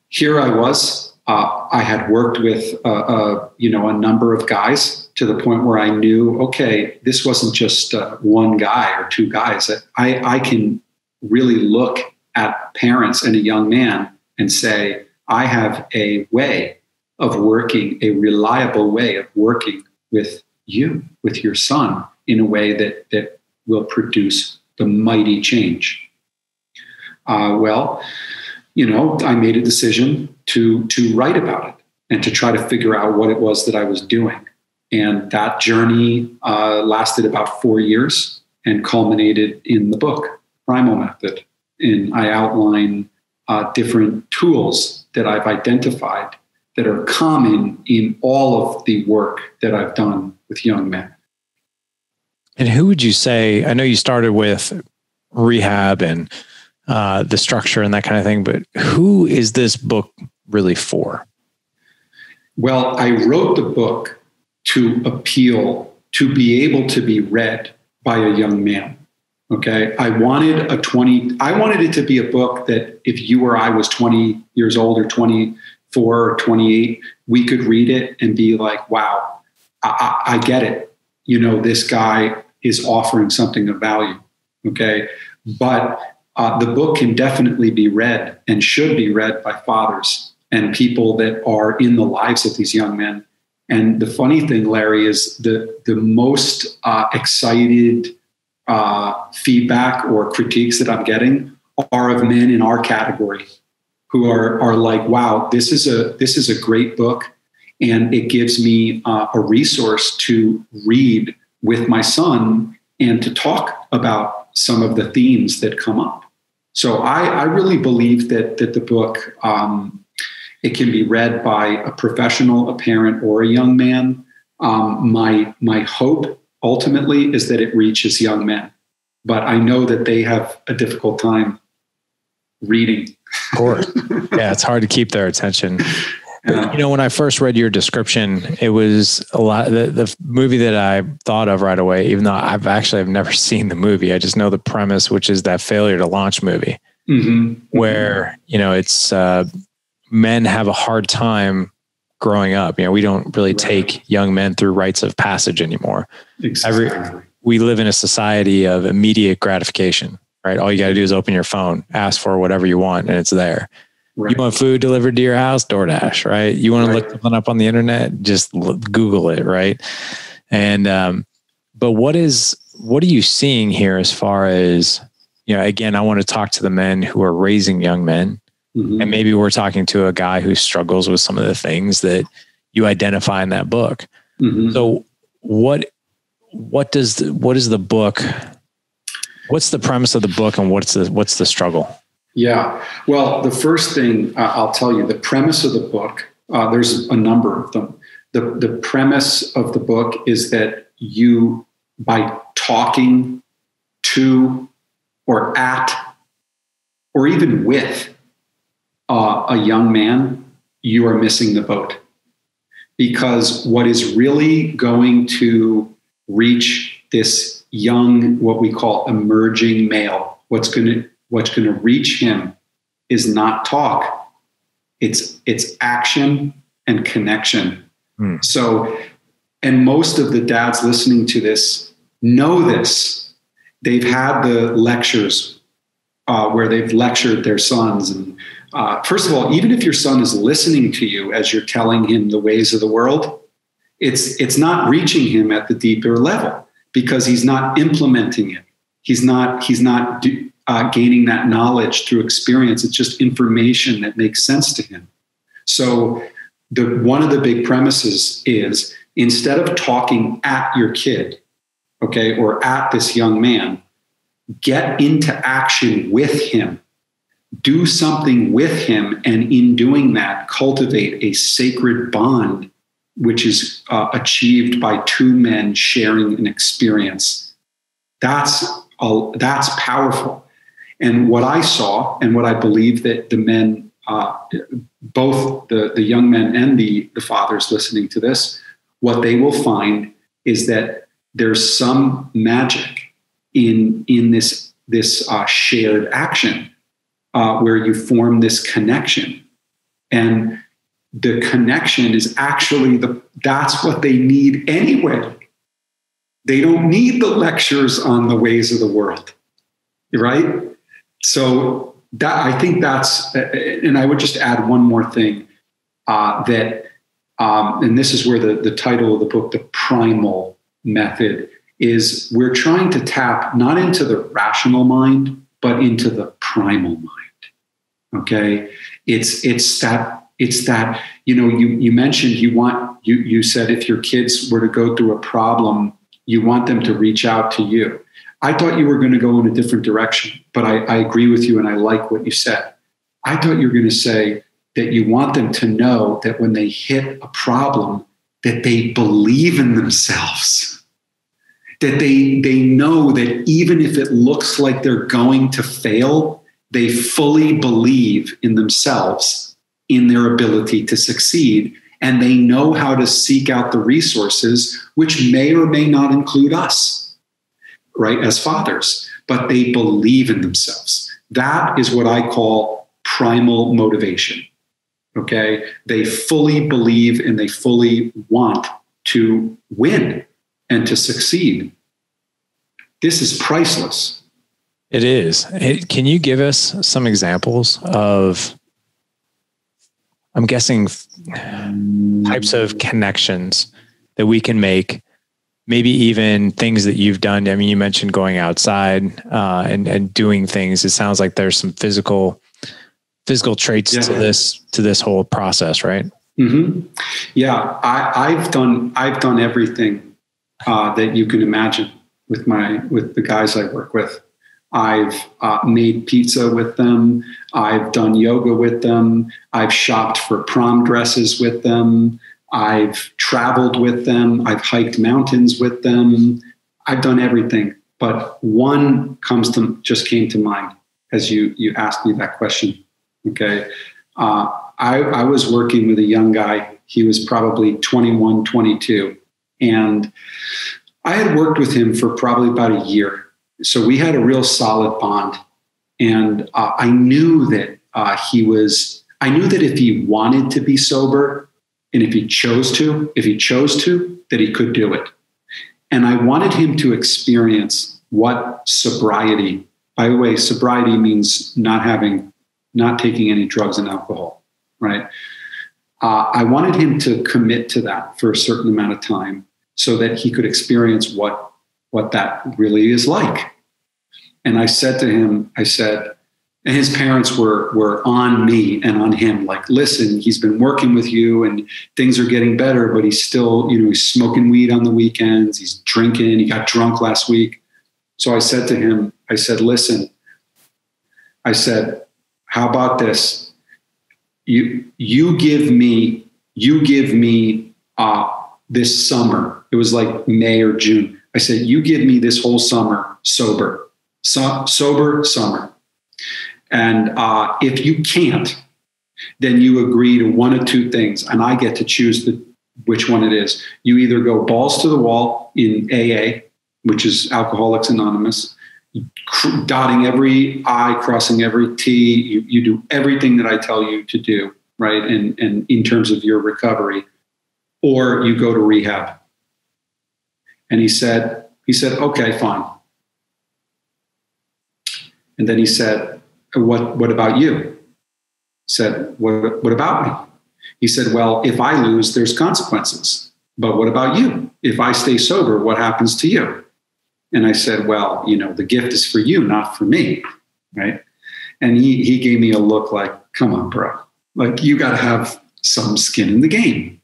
here I was. Uh, I had worked with uh, uh, you know a number of guys to the point where I knew, okay, this wasn't just uh, one guy or two guys. I, I can really look at parents and a young man and say, I have a way of working, a reliable way of working with you, with your son, in a way that, that will produce the mighty change. Uh, well, you know, I made a decision to to write about it and to try to figure out what it was that I was doing. And that journey uh, lasted about four years and culminated in the book Primal Method. And I outline uh, different tools that I've identified that are common in all of the work that I've done with young men. And who would you say? I know you started with rehab and uh, the structure and that kind of thing, but who is this book really for? Well, I wrote the book to appeal to be able to be read by a young man. Okay. I wanted a 20, I wanted it to be a book that if you or I was 20 years old or 20, Four or 28, we could read it and be like, wow, I, I, get it. You know, this guy is offering something of value. Okay. But uh, the book can definitely be read and should be read by fathers and people that are in the lives of these young men. And the funny thing, Larry, is the, the most uh, excited uh, feedback or critiques that I'm getting are of men in our category who are are like, wow, this is a this is a great book, and it gives me uh, a resource to read with my son and to talk about some of the themes that come up. So I, I really believe that that the book um, it can be read by a professional, a parent, or a young man. Um, my my hope ultimately is that it reaches young men, but I know that they have a difficult time reading of course. yeah, it's hard to keep their attention. You know, when I first read your description, it was a lot. The, the movie that I thought of right away, even though I've actually I've never seen the movie, I just know the premise, which is that failure to launch movie, mm-hmm. where you know it's uh, men have a hard time growing up. You know, we don't really right. take young men through rites of passage anymore. Exactly. Every, we live in a society of immediate gratification right? All you got to do is open your phone, ask for whatever you want, and it's there. Right. You want food delivered to your house, DoorDash, right? You want to look something up on the internet, just Google it, right? And um, but what is what are you seeing here as far as you know? Again, I want to talk to the men who are raising young men, mm-hmm. and maybe we're talking to a guy who struggles with some of the things that you identify in that book. Mm-hmm. So what what does the, what is the book What's the premise of the book, and what's the what's the struggle? Yeah, well, the first thing uh, I'll tell you, the premise of the book. Uh, there's a number of them. The the premise of the book is that you, by talking to or at or even with uh, a young man, you are missing the boat. Because what is really going to reach this young, what we call emerging male, what's going to what's going to reach him is not talk, it's it's action and connection. Mm. So, and most of the dads listening to this know this. They've had the lectures uh, where they've lectured their sons. And uh, first of all, even if your son is listening to you as you're telling him the ways of the world, it's it's not reaching him at the deeper level because he's not implementing it. He's not he's not do, uh, gaining that knowledge through experience. It's just information that makes sense to him. So the one of the big premises is instead of talking at your kid, okay, or at this young man, get into action with him. Do something with him, and in doing that, cultivate a sacred bond, which is uh, achieved by two men sharing an experience. That's that's powerful. And what I saw, and what I believe that the men, uh, both the, the young men and the, the fathers listening to this, what they will find is that there's some magic in in this this uh, shared action uh, where you form this connection. And the connection is actually the that's what they need anyway. They don't need the lectures on the ways of the world right? So that i think that's and i would just add one more thing uh, that um, and this is where the, the title of the book the primal method is we're trying to tap not into the rational mind, but into the primal mind. Okay. It's it's that it's that, you know, you you mentioned you want you you said if your kids were to go through a problem, you want them to reach out to you. I thought you were going to go in a different direction, but I, I agree with you and I like what you said. I thought you were going to say that you want them to know that when they hit a problem, that they believe in themselves that they they know that even if it looks like they're going to fail they fully believe in themselves in their ability to succeed and they know how to seek out the resources which may or may not include us right as fathers but they believe in themselves. That is what i call primal motivation okay? They fully believe and they fully want to win and to succeed. This is priceless. It is. Can you give us some examples of, I'm guessing, types of connections that we can make? Maybe even things that you've done. I mean, you mentioned going outside uh, and and doing things. It sounds like there's some physical physical traits yeah. to this to this whole process, right? Mm-hmm. Yeah, I, have done I've done everything uh, that you can imagine with my with the guys I work with. I've uh, made pizza with them. I've done yoga with them. I've shopped for prom dresses with them. I've traveled with them. I've hiked mountains with them. I've done everything, but one comes to just came to mind as you you asked me that question. Okay, uh, I, I was working with a young guy. He was probably 21, 22 and I had worked with him for probably about a year. So we had a real solid bond. And uh, I knew that uh, he was, I knew that if he wanted to be sober and if he chose to, if he chose to, that he could do it. And I wanted him to experience what sobriety, by the way, sobriety means not having, not taking any drugs and alcohol, right? Uh, I wanted him to commit to that for a certain amount of time so that he could experience what what that really is like. And I said to him, I said, and his parents were were on me and on him like listen he's been working with you and things are getting better but he's still you know he's smoking weed on the weekends he's drinking he got drunk last week so i said to him i said listen i said how about this you you give me you give me uh, this summer. It was like May or June. I said, You give me this whole summer sober. so, sober summer. And uh, if you can't, then you agree to one of two things, and I get to choose the which one it is. You either go balls to the wall in AA, which is Alcoholics Anonymous, dotting every I, crossing every T. You, you do everything that I tell you to do, right? And, and in terms of your recovery, or you go to rehab. And he said, he said, okay, fine. And then he said, what, what about you? Said, what, what about me? He said, Well, if I lose, there's consequences. But what about you? If I stay sober, what happens to you? And I said, Well, you know, the gift is for you, not for me. Right. And he, he gave me a look like, Come on, bro. Like, you got to have some skin in the game.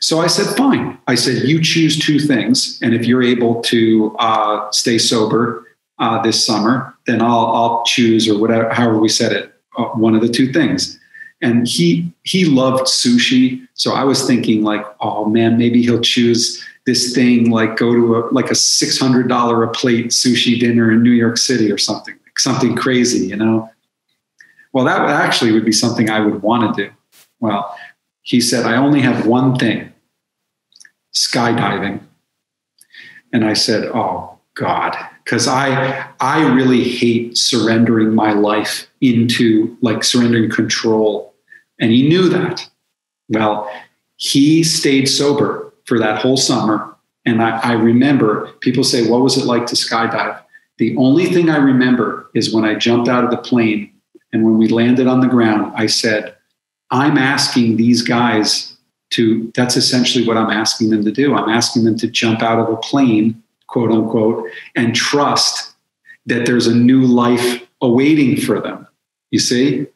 So I said, Fine. I said, You choose two things. And if you're able to uh, stay sober uh, this summer, then I'll, I'll choose, or whatever, however we said it, uh, one of the two things and he he loved sushi so i was thinking like oh man maybe he'll choose this thing like go to a like a $600 a plate sushi dinner in new york city or something something crazy you know well that actually would be something i would want to do well he said i only have one thing skydiving and i said oh god because i i really hate surrendering my life into like surrendering control and he knew that. Well, he stayed sober for that whole summer. And I, I, remember people say, What was it like to skydive? The only thing I remember is when I jumped out of the plane and when we landed on the ground, I said, I'm asking these guys to, that's essentially what I'm asking them to do. I'm asking them to jump out of a plane, quote unquote, and trust that there's a new life awaiting for them. You see?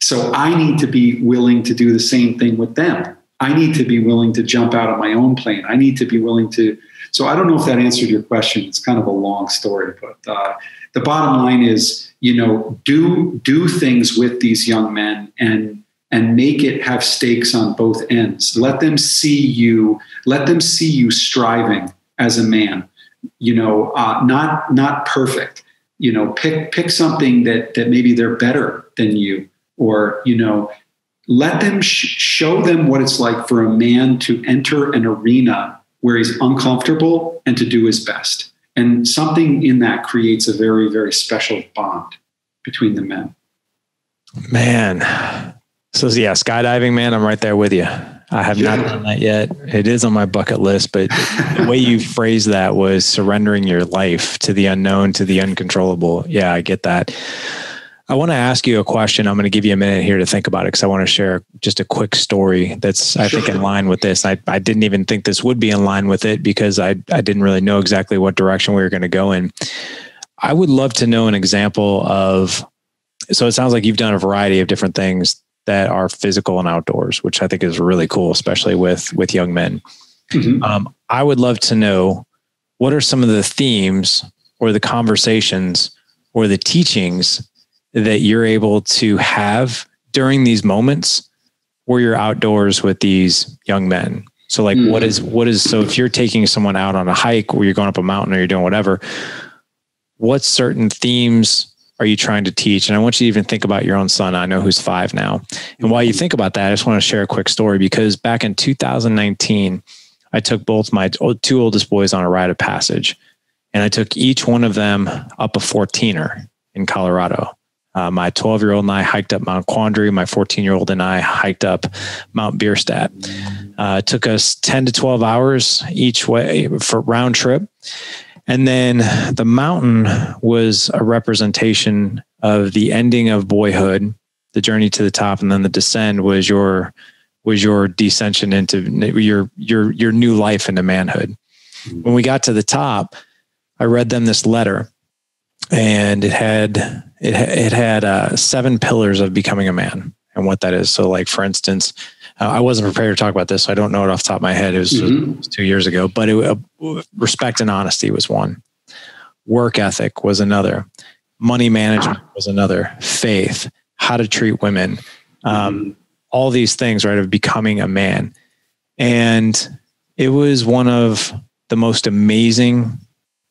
So I need to be willing to do the same thing with them. I need to be willing to jump out of my own plane. I need to be willing to. So I don't know if that answered your question. It's kind of a long story, but uh, the bottom line is, you know, do do things with these young men and and make it have stakes on both ends. Let them see you. Let them see you striving as a man. You know, uh, not not perfect. You know, pick pick something that that maybe they're better than you or you know let them sh- show them what it's like for a man to enter an arena where he's uncomfortable and to do his best and something in that creates a very very special bond between the men man so yeah skydiving man i'm right there with you i have yeah. not done that yet it is on my bucket list but the way you phrased that was surrendering your life to the unknown to the uncontrollable yeah i get that I want to ask you a question. I'm going to give you a minute here to think about it because I want to share just a quick story that's, I think, in line with this. I, I didn't even think this would be in line with it because I, I didn't really know exactly what direction we were going to go in. I would love to know an example of, so it sounds like you've done a variety of different things that are physical and outdoors, which I think is really cool, especially with, with young men. Mm-hmm. Um, I would love to know what are some of the themes or the conversations or the teachings that you're able to have during these moments where you're outdoors with these young men. So like mm. what is what is so if you're taking someone out on a hike or you're going up a mountain or you're doing whatever, what certain themes are you trying to teach? And I want you to even think about your own son. I know who's five now. And while you think about that, I just want to share a quick story because back in 2019, I took both my two oldest boys on a rite of passage. And I took each one of them up a 14er in Colorado. Uh, my 12 year old and I hiked up Mount Quandary. My 14 year old and I hiked up Mount Bierstadt. Uh, it took us 10 to 12 hours each way for round trip. And then the mountain was a representation of the ending of boyhood, the journey to the top, and then the descent was your was your descension into your your your new life into manhood. When we got to the top, I read them this letter, and it had it, it had uh, seven pillars of becoming a man and what that is. So, like for instance, uh, I wasn't prepared to talk about this, so I don't know it off the top of my head. It was, mm-hmm. it was two years ago, but it, uh, respect and honesty was one. Work ethic was another. Money management was another. Faith, how to treat women, um, mm-hmm. all these things, right, of becoming a man. And it was one of the most amazing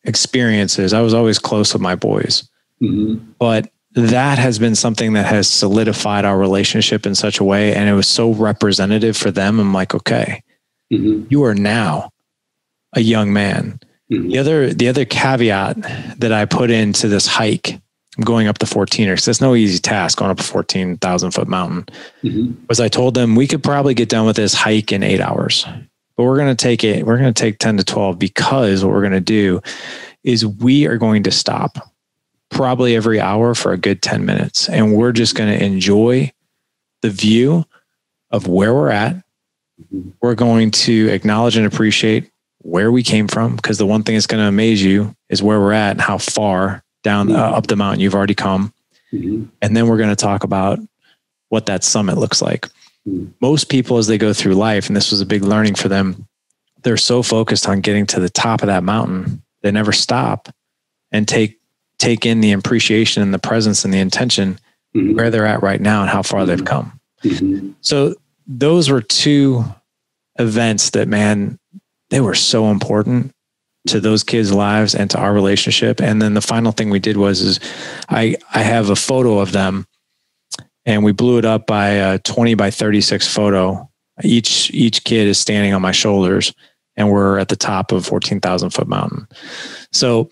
experiences. I was always close with my boys, mm-hmm. but that has been something that has solidified our relationship in such a way. And it was so representative for them. I'm like, okay, mm-hmm. you are now a young man. Mm-hmm. The other, the other caveat that I put into this hike, I'm going up the 14er, because it's no easy task going up a 14,000 foot mountain, mm-hmm. was I told them we could probably get done with this hike in eight hours, but we're going to take it, we're going to take 10 to 12 because what we're going to do is we are going to stop probably every hour for a good 10 minutes. And we're just going to enjoy the view of where we're at. We're going to acknowledge and appreciate where we came from because the one thing that's going to amaze you is where we're at and how far down uh, up the mountain you've already come. Mm-hmm. And then we're going to talk about what that summit looks like. Mm-hmm. Most people, as they go through life, and this was a big learning for them, they're so focused on getting to the top of that mountain, they never stop and take take in the appreciation and the presence and the intention mm-hmm. where they're at right now and how far mm-hmm. they've come. Mm-hmm. So those were two events that man, they were so important to those kids' lives and to our relationship. And then the final thing we did was is I I have a photo of them and we blew it up by a 20 by 36 photo. Each each kid is standing on my shoulders and we're at the top of 14,000 foot mountain. So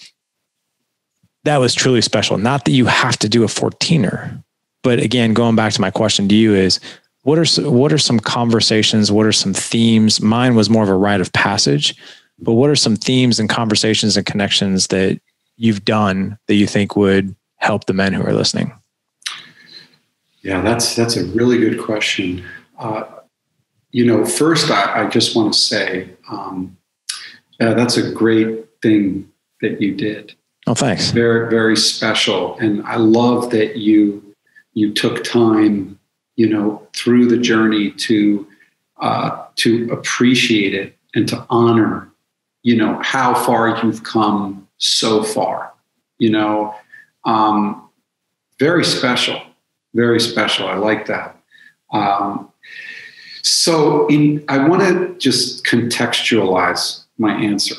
that was truly special. Not that you have to do a 14er, but again, going back to my question to you is what are what are some conversations? What are some themes? Mine was more of a rite of passage, but what are some themes and conversations and connections that you've done that you think would help the men who are listening? Yeah, that's that's a really good question. Uh, you know, first I, I just want to say um, uh, that's a great thing that you did. Oh, thanks. Very, very special. And I love that you you took time, you know, through the journey to uh, to appreciate it and to honor, you know, how far you've come so far. You know, um, very special, very special. I like that. Um, so, in I want to just contextualize my answer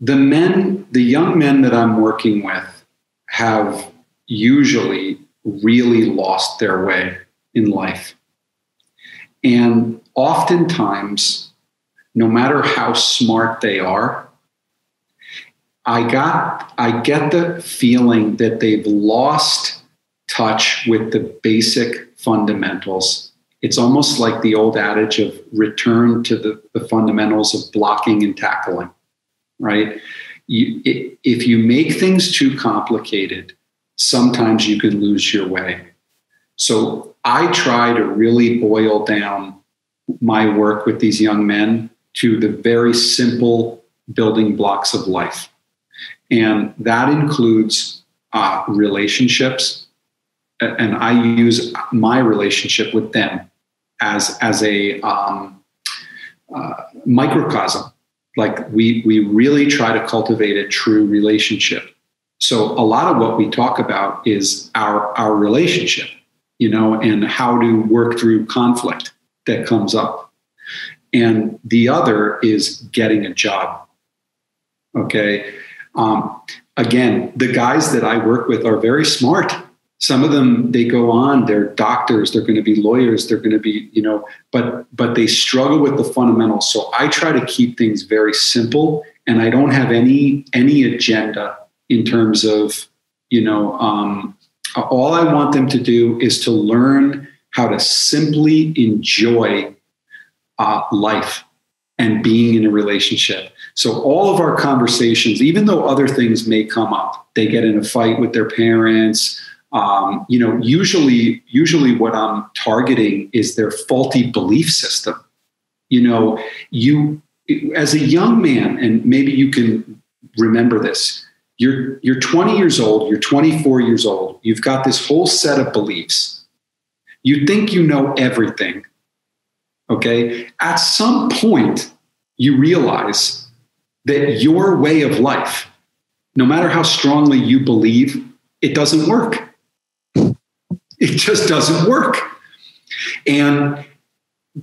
the men, the young men that I'm working with have usually really lost their way in life. And oftentimes, no matter how smart they are, I got I get the feeling that they've lost touch with the basic fundamentals. It's almost like the old adage of return to the, the fundamentals of blocking and tackling right? You, if you make things too complicated, sometimes you can lose your way. So I try to really boil down my work with these young men to the very simple building blocks of life. And that includes uh, relationships. And I use my relationship with them as, as a um, uh, microcosm like we we really try to cultivate a true relationship. So a lot of what we talk about is our our relationship you know and how to work through conflict that comes up. And the other is getting a job okay? Um, again the guys that i work with are very smart some of them they go on they're doctors they're going to be lawyers they're going to be you know but but they struggle with the fundamentals. So i try to keep things very simple and i don't have any any agenda in terms of you know um, all i want them to do is to learn how to simply enjoy uh, life and being in a relationship. So all of our conversations even though other things may come up they get in a fight with their parents um, you know, usually, usually what I'm targeting is their faulty belief system. You know, you as a young man, and maybe you can remember this. You're you're 20 years old. You're 24 years old. You've got this whole set of beliefs. You think you know everything. Okay. At some point, you realize that your way of life, no matter how strongly you believe, it doesn't work it just doesn't work. And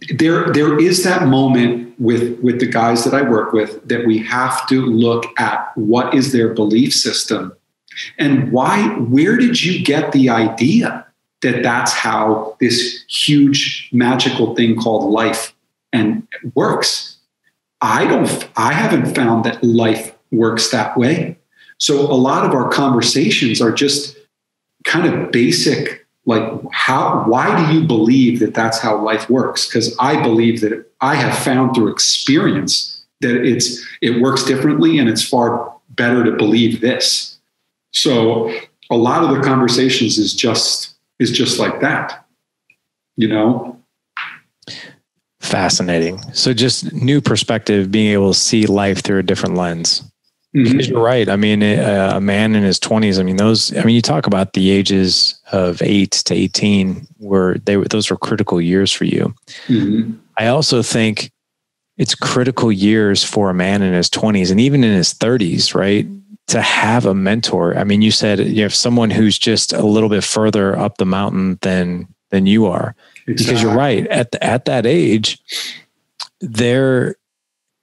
there there is that moment with with the guys that I work with that we have to look at what is their belief system and why where did you get the idea that that's how this huge magical thing called life and works i don't i haven't found that life works that way so a lot of our conversations are just kind of basic like how why do you believe that that's how life works? Because i believe that i have found through experience that it's it works differently and it's far better to believe this. So a lot of the conversations is just is just like that you know? Fascinating. So just new perspective being able to see life through a different lens Mm-hmm. You're right. I mean, a man in his 20s. I mean, those. I mean, you talk about the ages of eight to 18, where they were. Those were critical years for you. Mm-hmm. I also think it's critical years for a man in his 20s and even in his 30s, right? To have a mentor. I mean, you said you have someone who's just a little bit further up the mountain than than you are, exactly. because you're right. At the, at that age, they're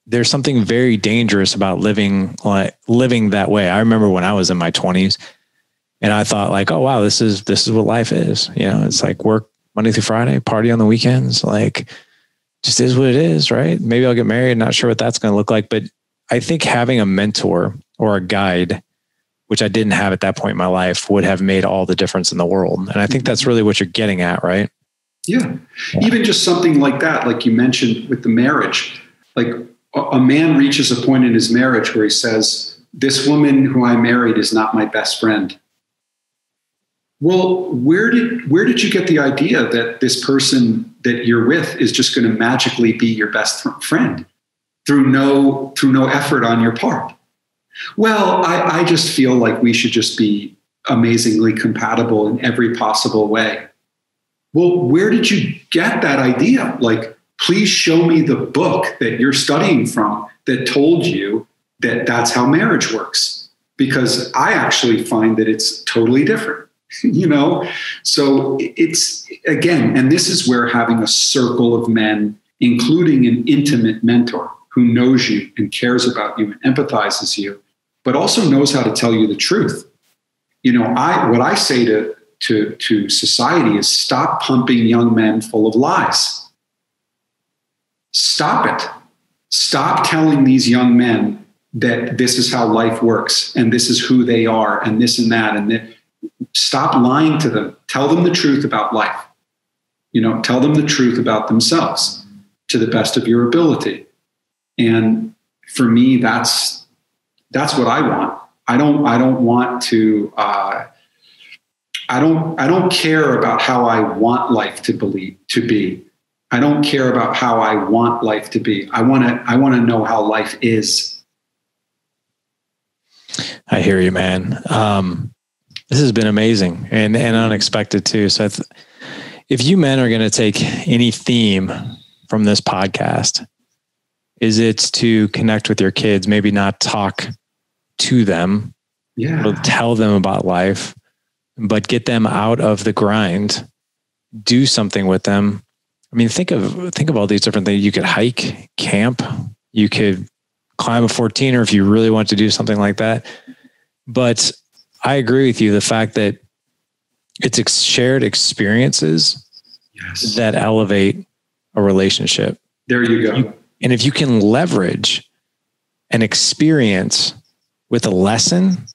there's something very dangerous about living like living that way. I remember when I was in my 20s and I thought like, oh wow, this is this is what life is. You know, it's like work Monday through Friday, party on the weekends, like just is what it is, right? Maybe I'll get married, not sure what that's going to look like, but I think having a mentor or a guide which I didn't have at that point in my life would have made all the difference in the world. And I think that's really what you're getting at, right? Yeah. yeah. Even just something like that, like you mentioned with the marriage, like a man reaches a point in his marriage where he says, This woman who I married is not my best friend. Well, where did where did you get the idea that this person that you're with is just going to magically be your best friend through no through no effort on your part? Well, I, I just feel like we should just be amazingly compatible in every possible way. Well, where did you get that idea? Like, please show me the book that you're studying from that told you that that's how marriage works. Because i actually find that it's totally different you know? So it's again and this is where having a circle of men including an intimate mentor who knows you and cares about you and empathizes you but also knows how to tell you the truth. You know i what i say to to to society is stop pumping young men full of lies Stop it. Stop telling these young men that this is how life works and this is who they are and this and that and that. Stop lying to them. Tell them the truth about life. You know, tell them the truth about themselves to the best of your ability. And for me, that's that's what I want. I don't I don't want to uh, I don't I don't care about how I want life to believe to be. I don't care about how I want life to be. I want to I want to know how life is. I hear you, man. Um, this has been amazing and and unexpected too. So, th- if you men are going to take any theme from this podcast, is it to connect with your kids? Maybe not talk to them, yeah, tell them about life, but get them out of the grind. Do something with them I mean, think of think of all these different things. You could hike, camp, you could climb a 14er if you really want to do something like that. But I agree with you. The fact that it's ex- shared experiences yes. that elevate a relationship. There you go. And if you can leverage an experience with a lesson,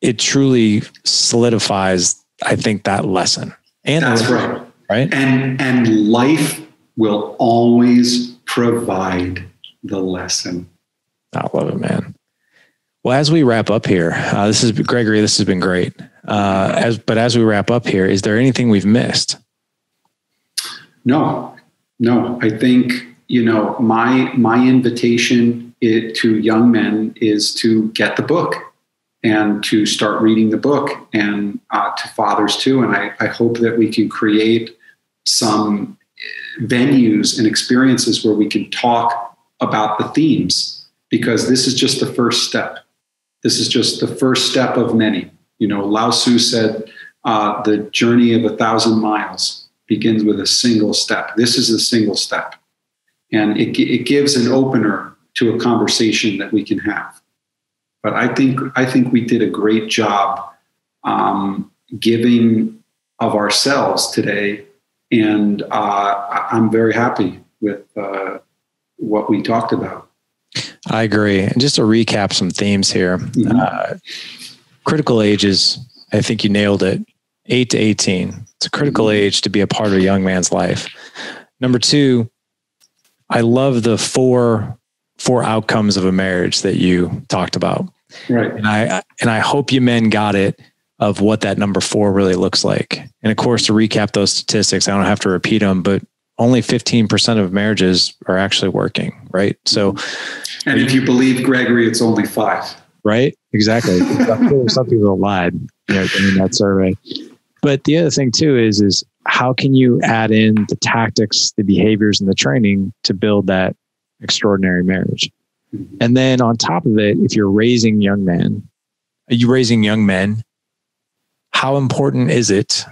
it truly solidifies, I think, that lesson. And that's right right? And and life will always provide the lesson. I love it man. Well as we wrap up here uh, this is gregory this has been great. Uh, as but as we wrap up here is there anything we've missed? No no. I think you know my my invitation it, to young men is to get the book and to start reading the book and uh, to fathers too. And I, I, hope that we can create some venues and experiences where we can talk about the themes because this is just the first step. This is just the first step of many. You know, Lao Tzu said, uh, the journey of a thousand miles begins with a single step. This is a single step. And it, it gives an opener to a conversation that we can have. But I think I think we did a great job um, giving of ourselves today, and uh, I'm very happy with uh, what we talked about. I agree. And just to recap some themes here, mm-hmm. uh, critical ages. I think you nailed it. Eight to eighteen. It's a critical mm-hmm. age to be a part of a young man's life. Number two, I love the four four outcomes of a marriage that you talked about. Right. And I and I hope you men got it of what that number four really looks like. And of course, to recap those statistics, I don't have to repeat them, but only 15% of marriages are actually working, right? So, and if you believe Gregory, it's only five. Right? Exactly. Some people lied you know, in that survey. But the other thing too is, is how can you add in the tactics, the behaviors, and the training to build that extraordinary marriage? And then on top of it, if you're raising young men, are you raising young men? How important is it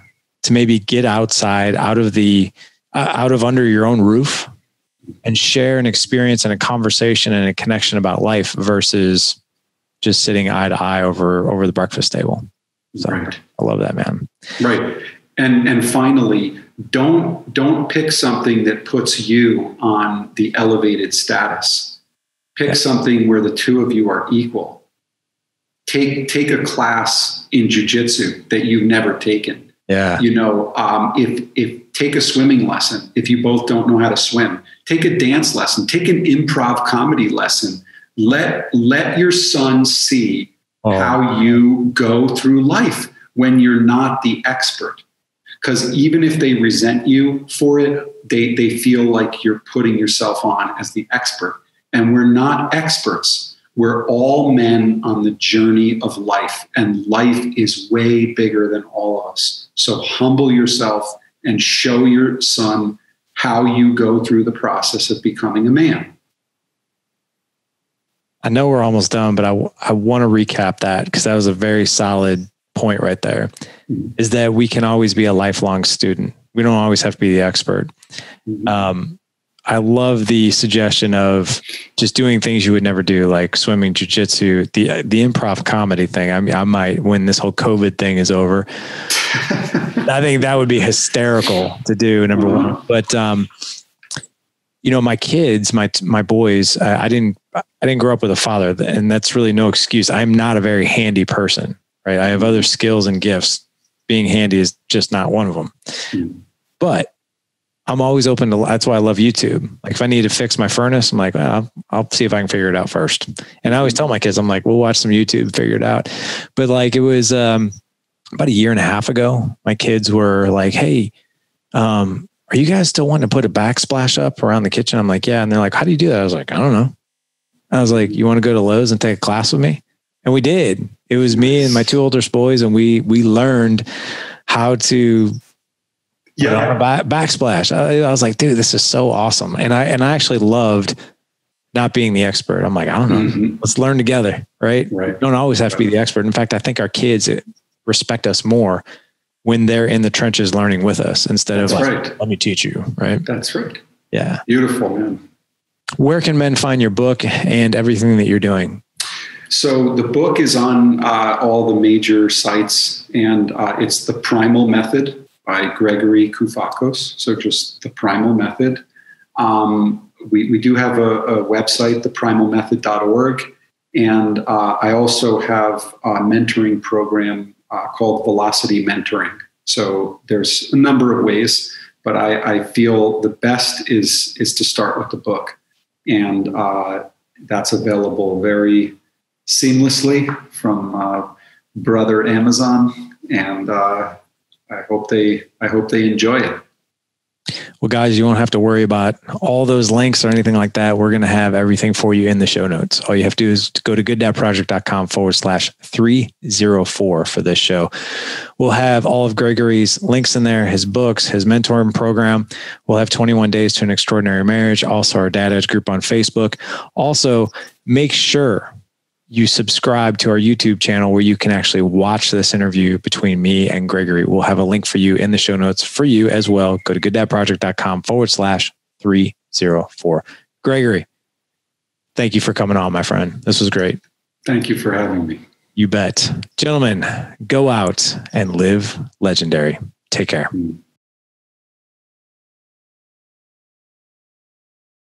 to maybe get outside, out of the, uh, out of under your own roof, and share an experience and a conversation and a connection about life versus just sitting eye to eye over over the breakfast table. So right. I love that, man. Right. And and finally, don't don't pick something that puts you on the elevated status. Pick something where the two of you are equal. Take take a class in jujitsu that you've never taken. Yeah. You know, um, if if take a swimming lesson if you both don't know how to swim. Take a dance lesson. Take an improv comedy lesson. Let let your son see oh. how you go through life when you're not the expert. Because even if they resent you for it, they, they feel like you're putting yourself on as the expert. And we're not experts. We're all men on the journey of life, and life is way bigger than all of us. So humble yourself and show your son how you go through the process of becoming a man. I know we're almost done, but I, I want to recap that because that was a very solid point right there mm-hmm. is that we can always be a lifelong student. We don't always have to be the expert. Mm-hmm. Um, I love the suggestion of just doing things you would never do, like swimming, jujitsu, the the improv comedy thing. I mean, I might when this whole COVID thing is over. I think that would be hysterical to do. Number one, but um, you know, my kids, my my boys, I, I didn't I didn't grow up with a father, and that's really no excuse. I'm not a very handy person, right? I have other skills and gifts. Being handy is just not one of them. Mm. But I'm always open to. That's why I love YouTube. Like if I need to fix my furnace, I'm like, well, I'll, see if I can figure it out first. And I always tell my kids, I'm like, we'll watch some YouTube, figure it out. But like it was um, about a year and a half ago, my kids were like, hey. Um, are you guys still wanting to put a backsplash up around the kitchen? I'm like, yeah. And they're like, how do you do that? I was like, I don't know. I was like, you want to go to Lowe's and take a class with me? And we did. It was me and my two oldest boys, and we we learned how to yeah back, backsplash. I, I, was like, dude, this is so awesome. And I and I actually loved not being the expert. I'm like, I don't know. Mm-hmm. Let's learn together, right? Right. don't always have to be the expert. In fact, I think our kids respect us more when they're in the trenches learning with us instead That's of like, right. let me teach you, right? That's right. Yeah. Beautiful, man. Where can men find your book and everything that you're doing? So the book is on uh, all the major sites, and uh, it's the Primal Method by Gregory Koufacos. So just the Primal Method. Um, we, we do have a, a website, theprimalmethod.org, and uh, I also have a mentoring program uh, called Velocity Mentoring. So there's a number of ways, but I, I, feel the best is is to start with the book, and uh, that's available very seamlessly from uh, brother Amazon, and uh, I hope they I hope they enjoy it. Well, guys, you won't have to worry about all those links or anything like that. We're going to have everything for you in the show notes. All you have to do is go to gooddadproject.com forward slash 304 for this show. We'll have all of Gregory's links in there, his books, his mentoring program. We'll have 21 days to an extraordinary marriage. Also, our dad edge group on Facebook. Also, make sure you subscribe to our YouTube channel where you can actually watch this interview between me and Gregory. We'll have a link for you in the show notes for you as well. Go to gooddadproject.com forward slash 304. Gregory, thank you for coming on, my friend. This was great. Thank you for having me. You bet. Gentlemen, go out and live legendary. Take care. Mm.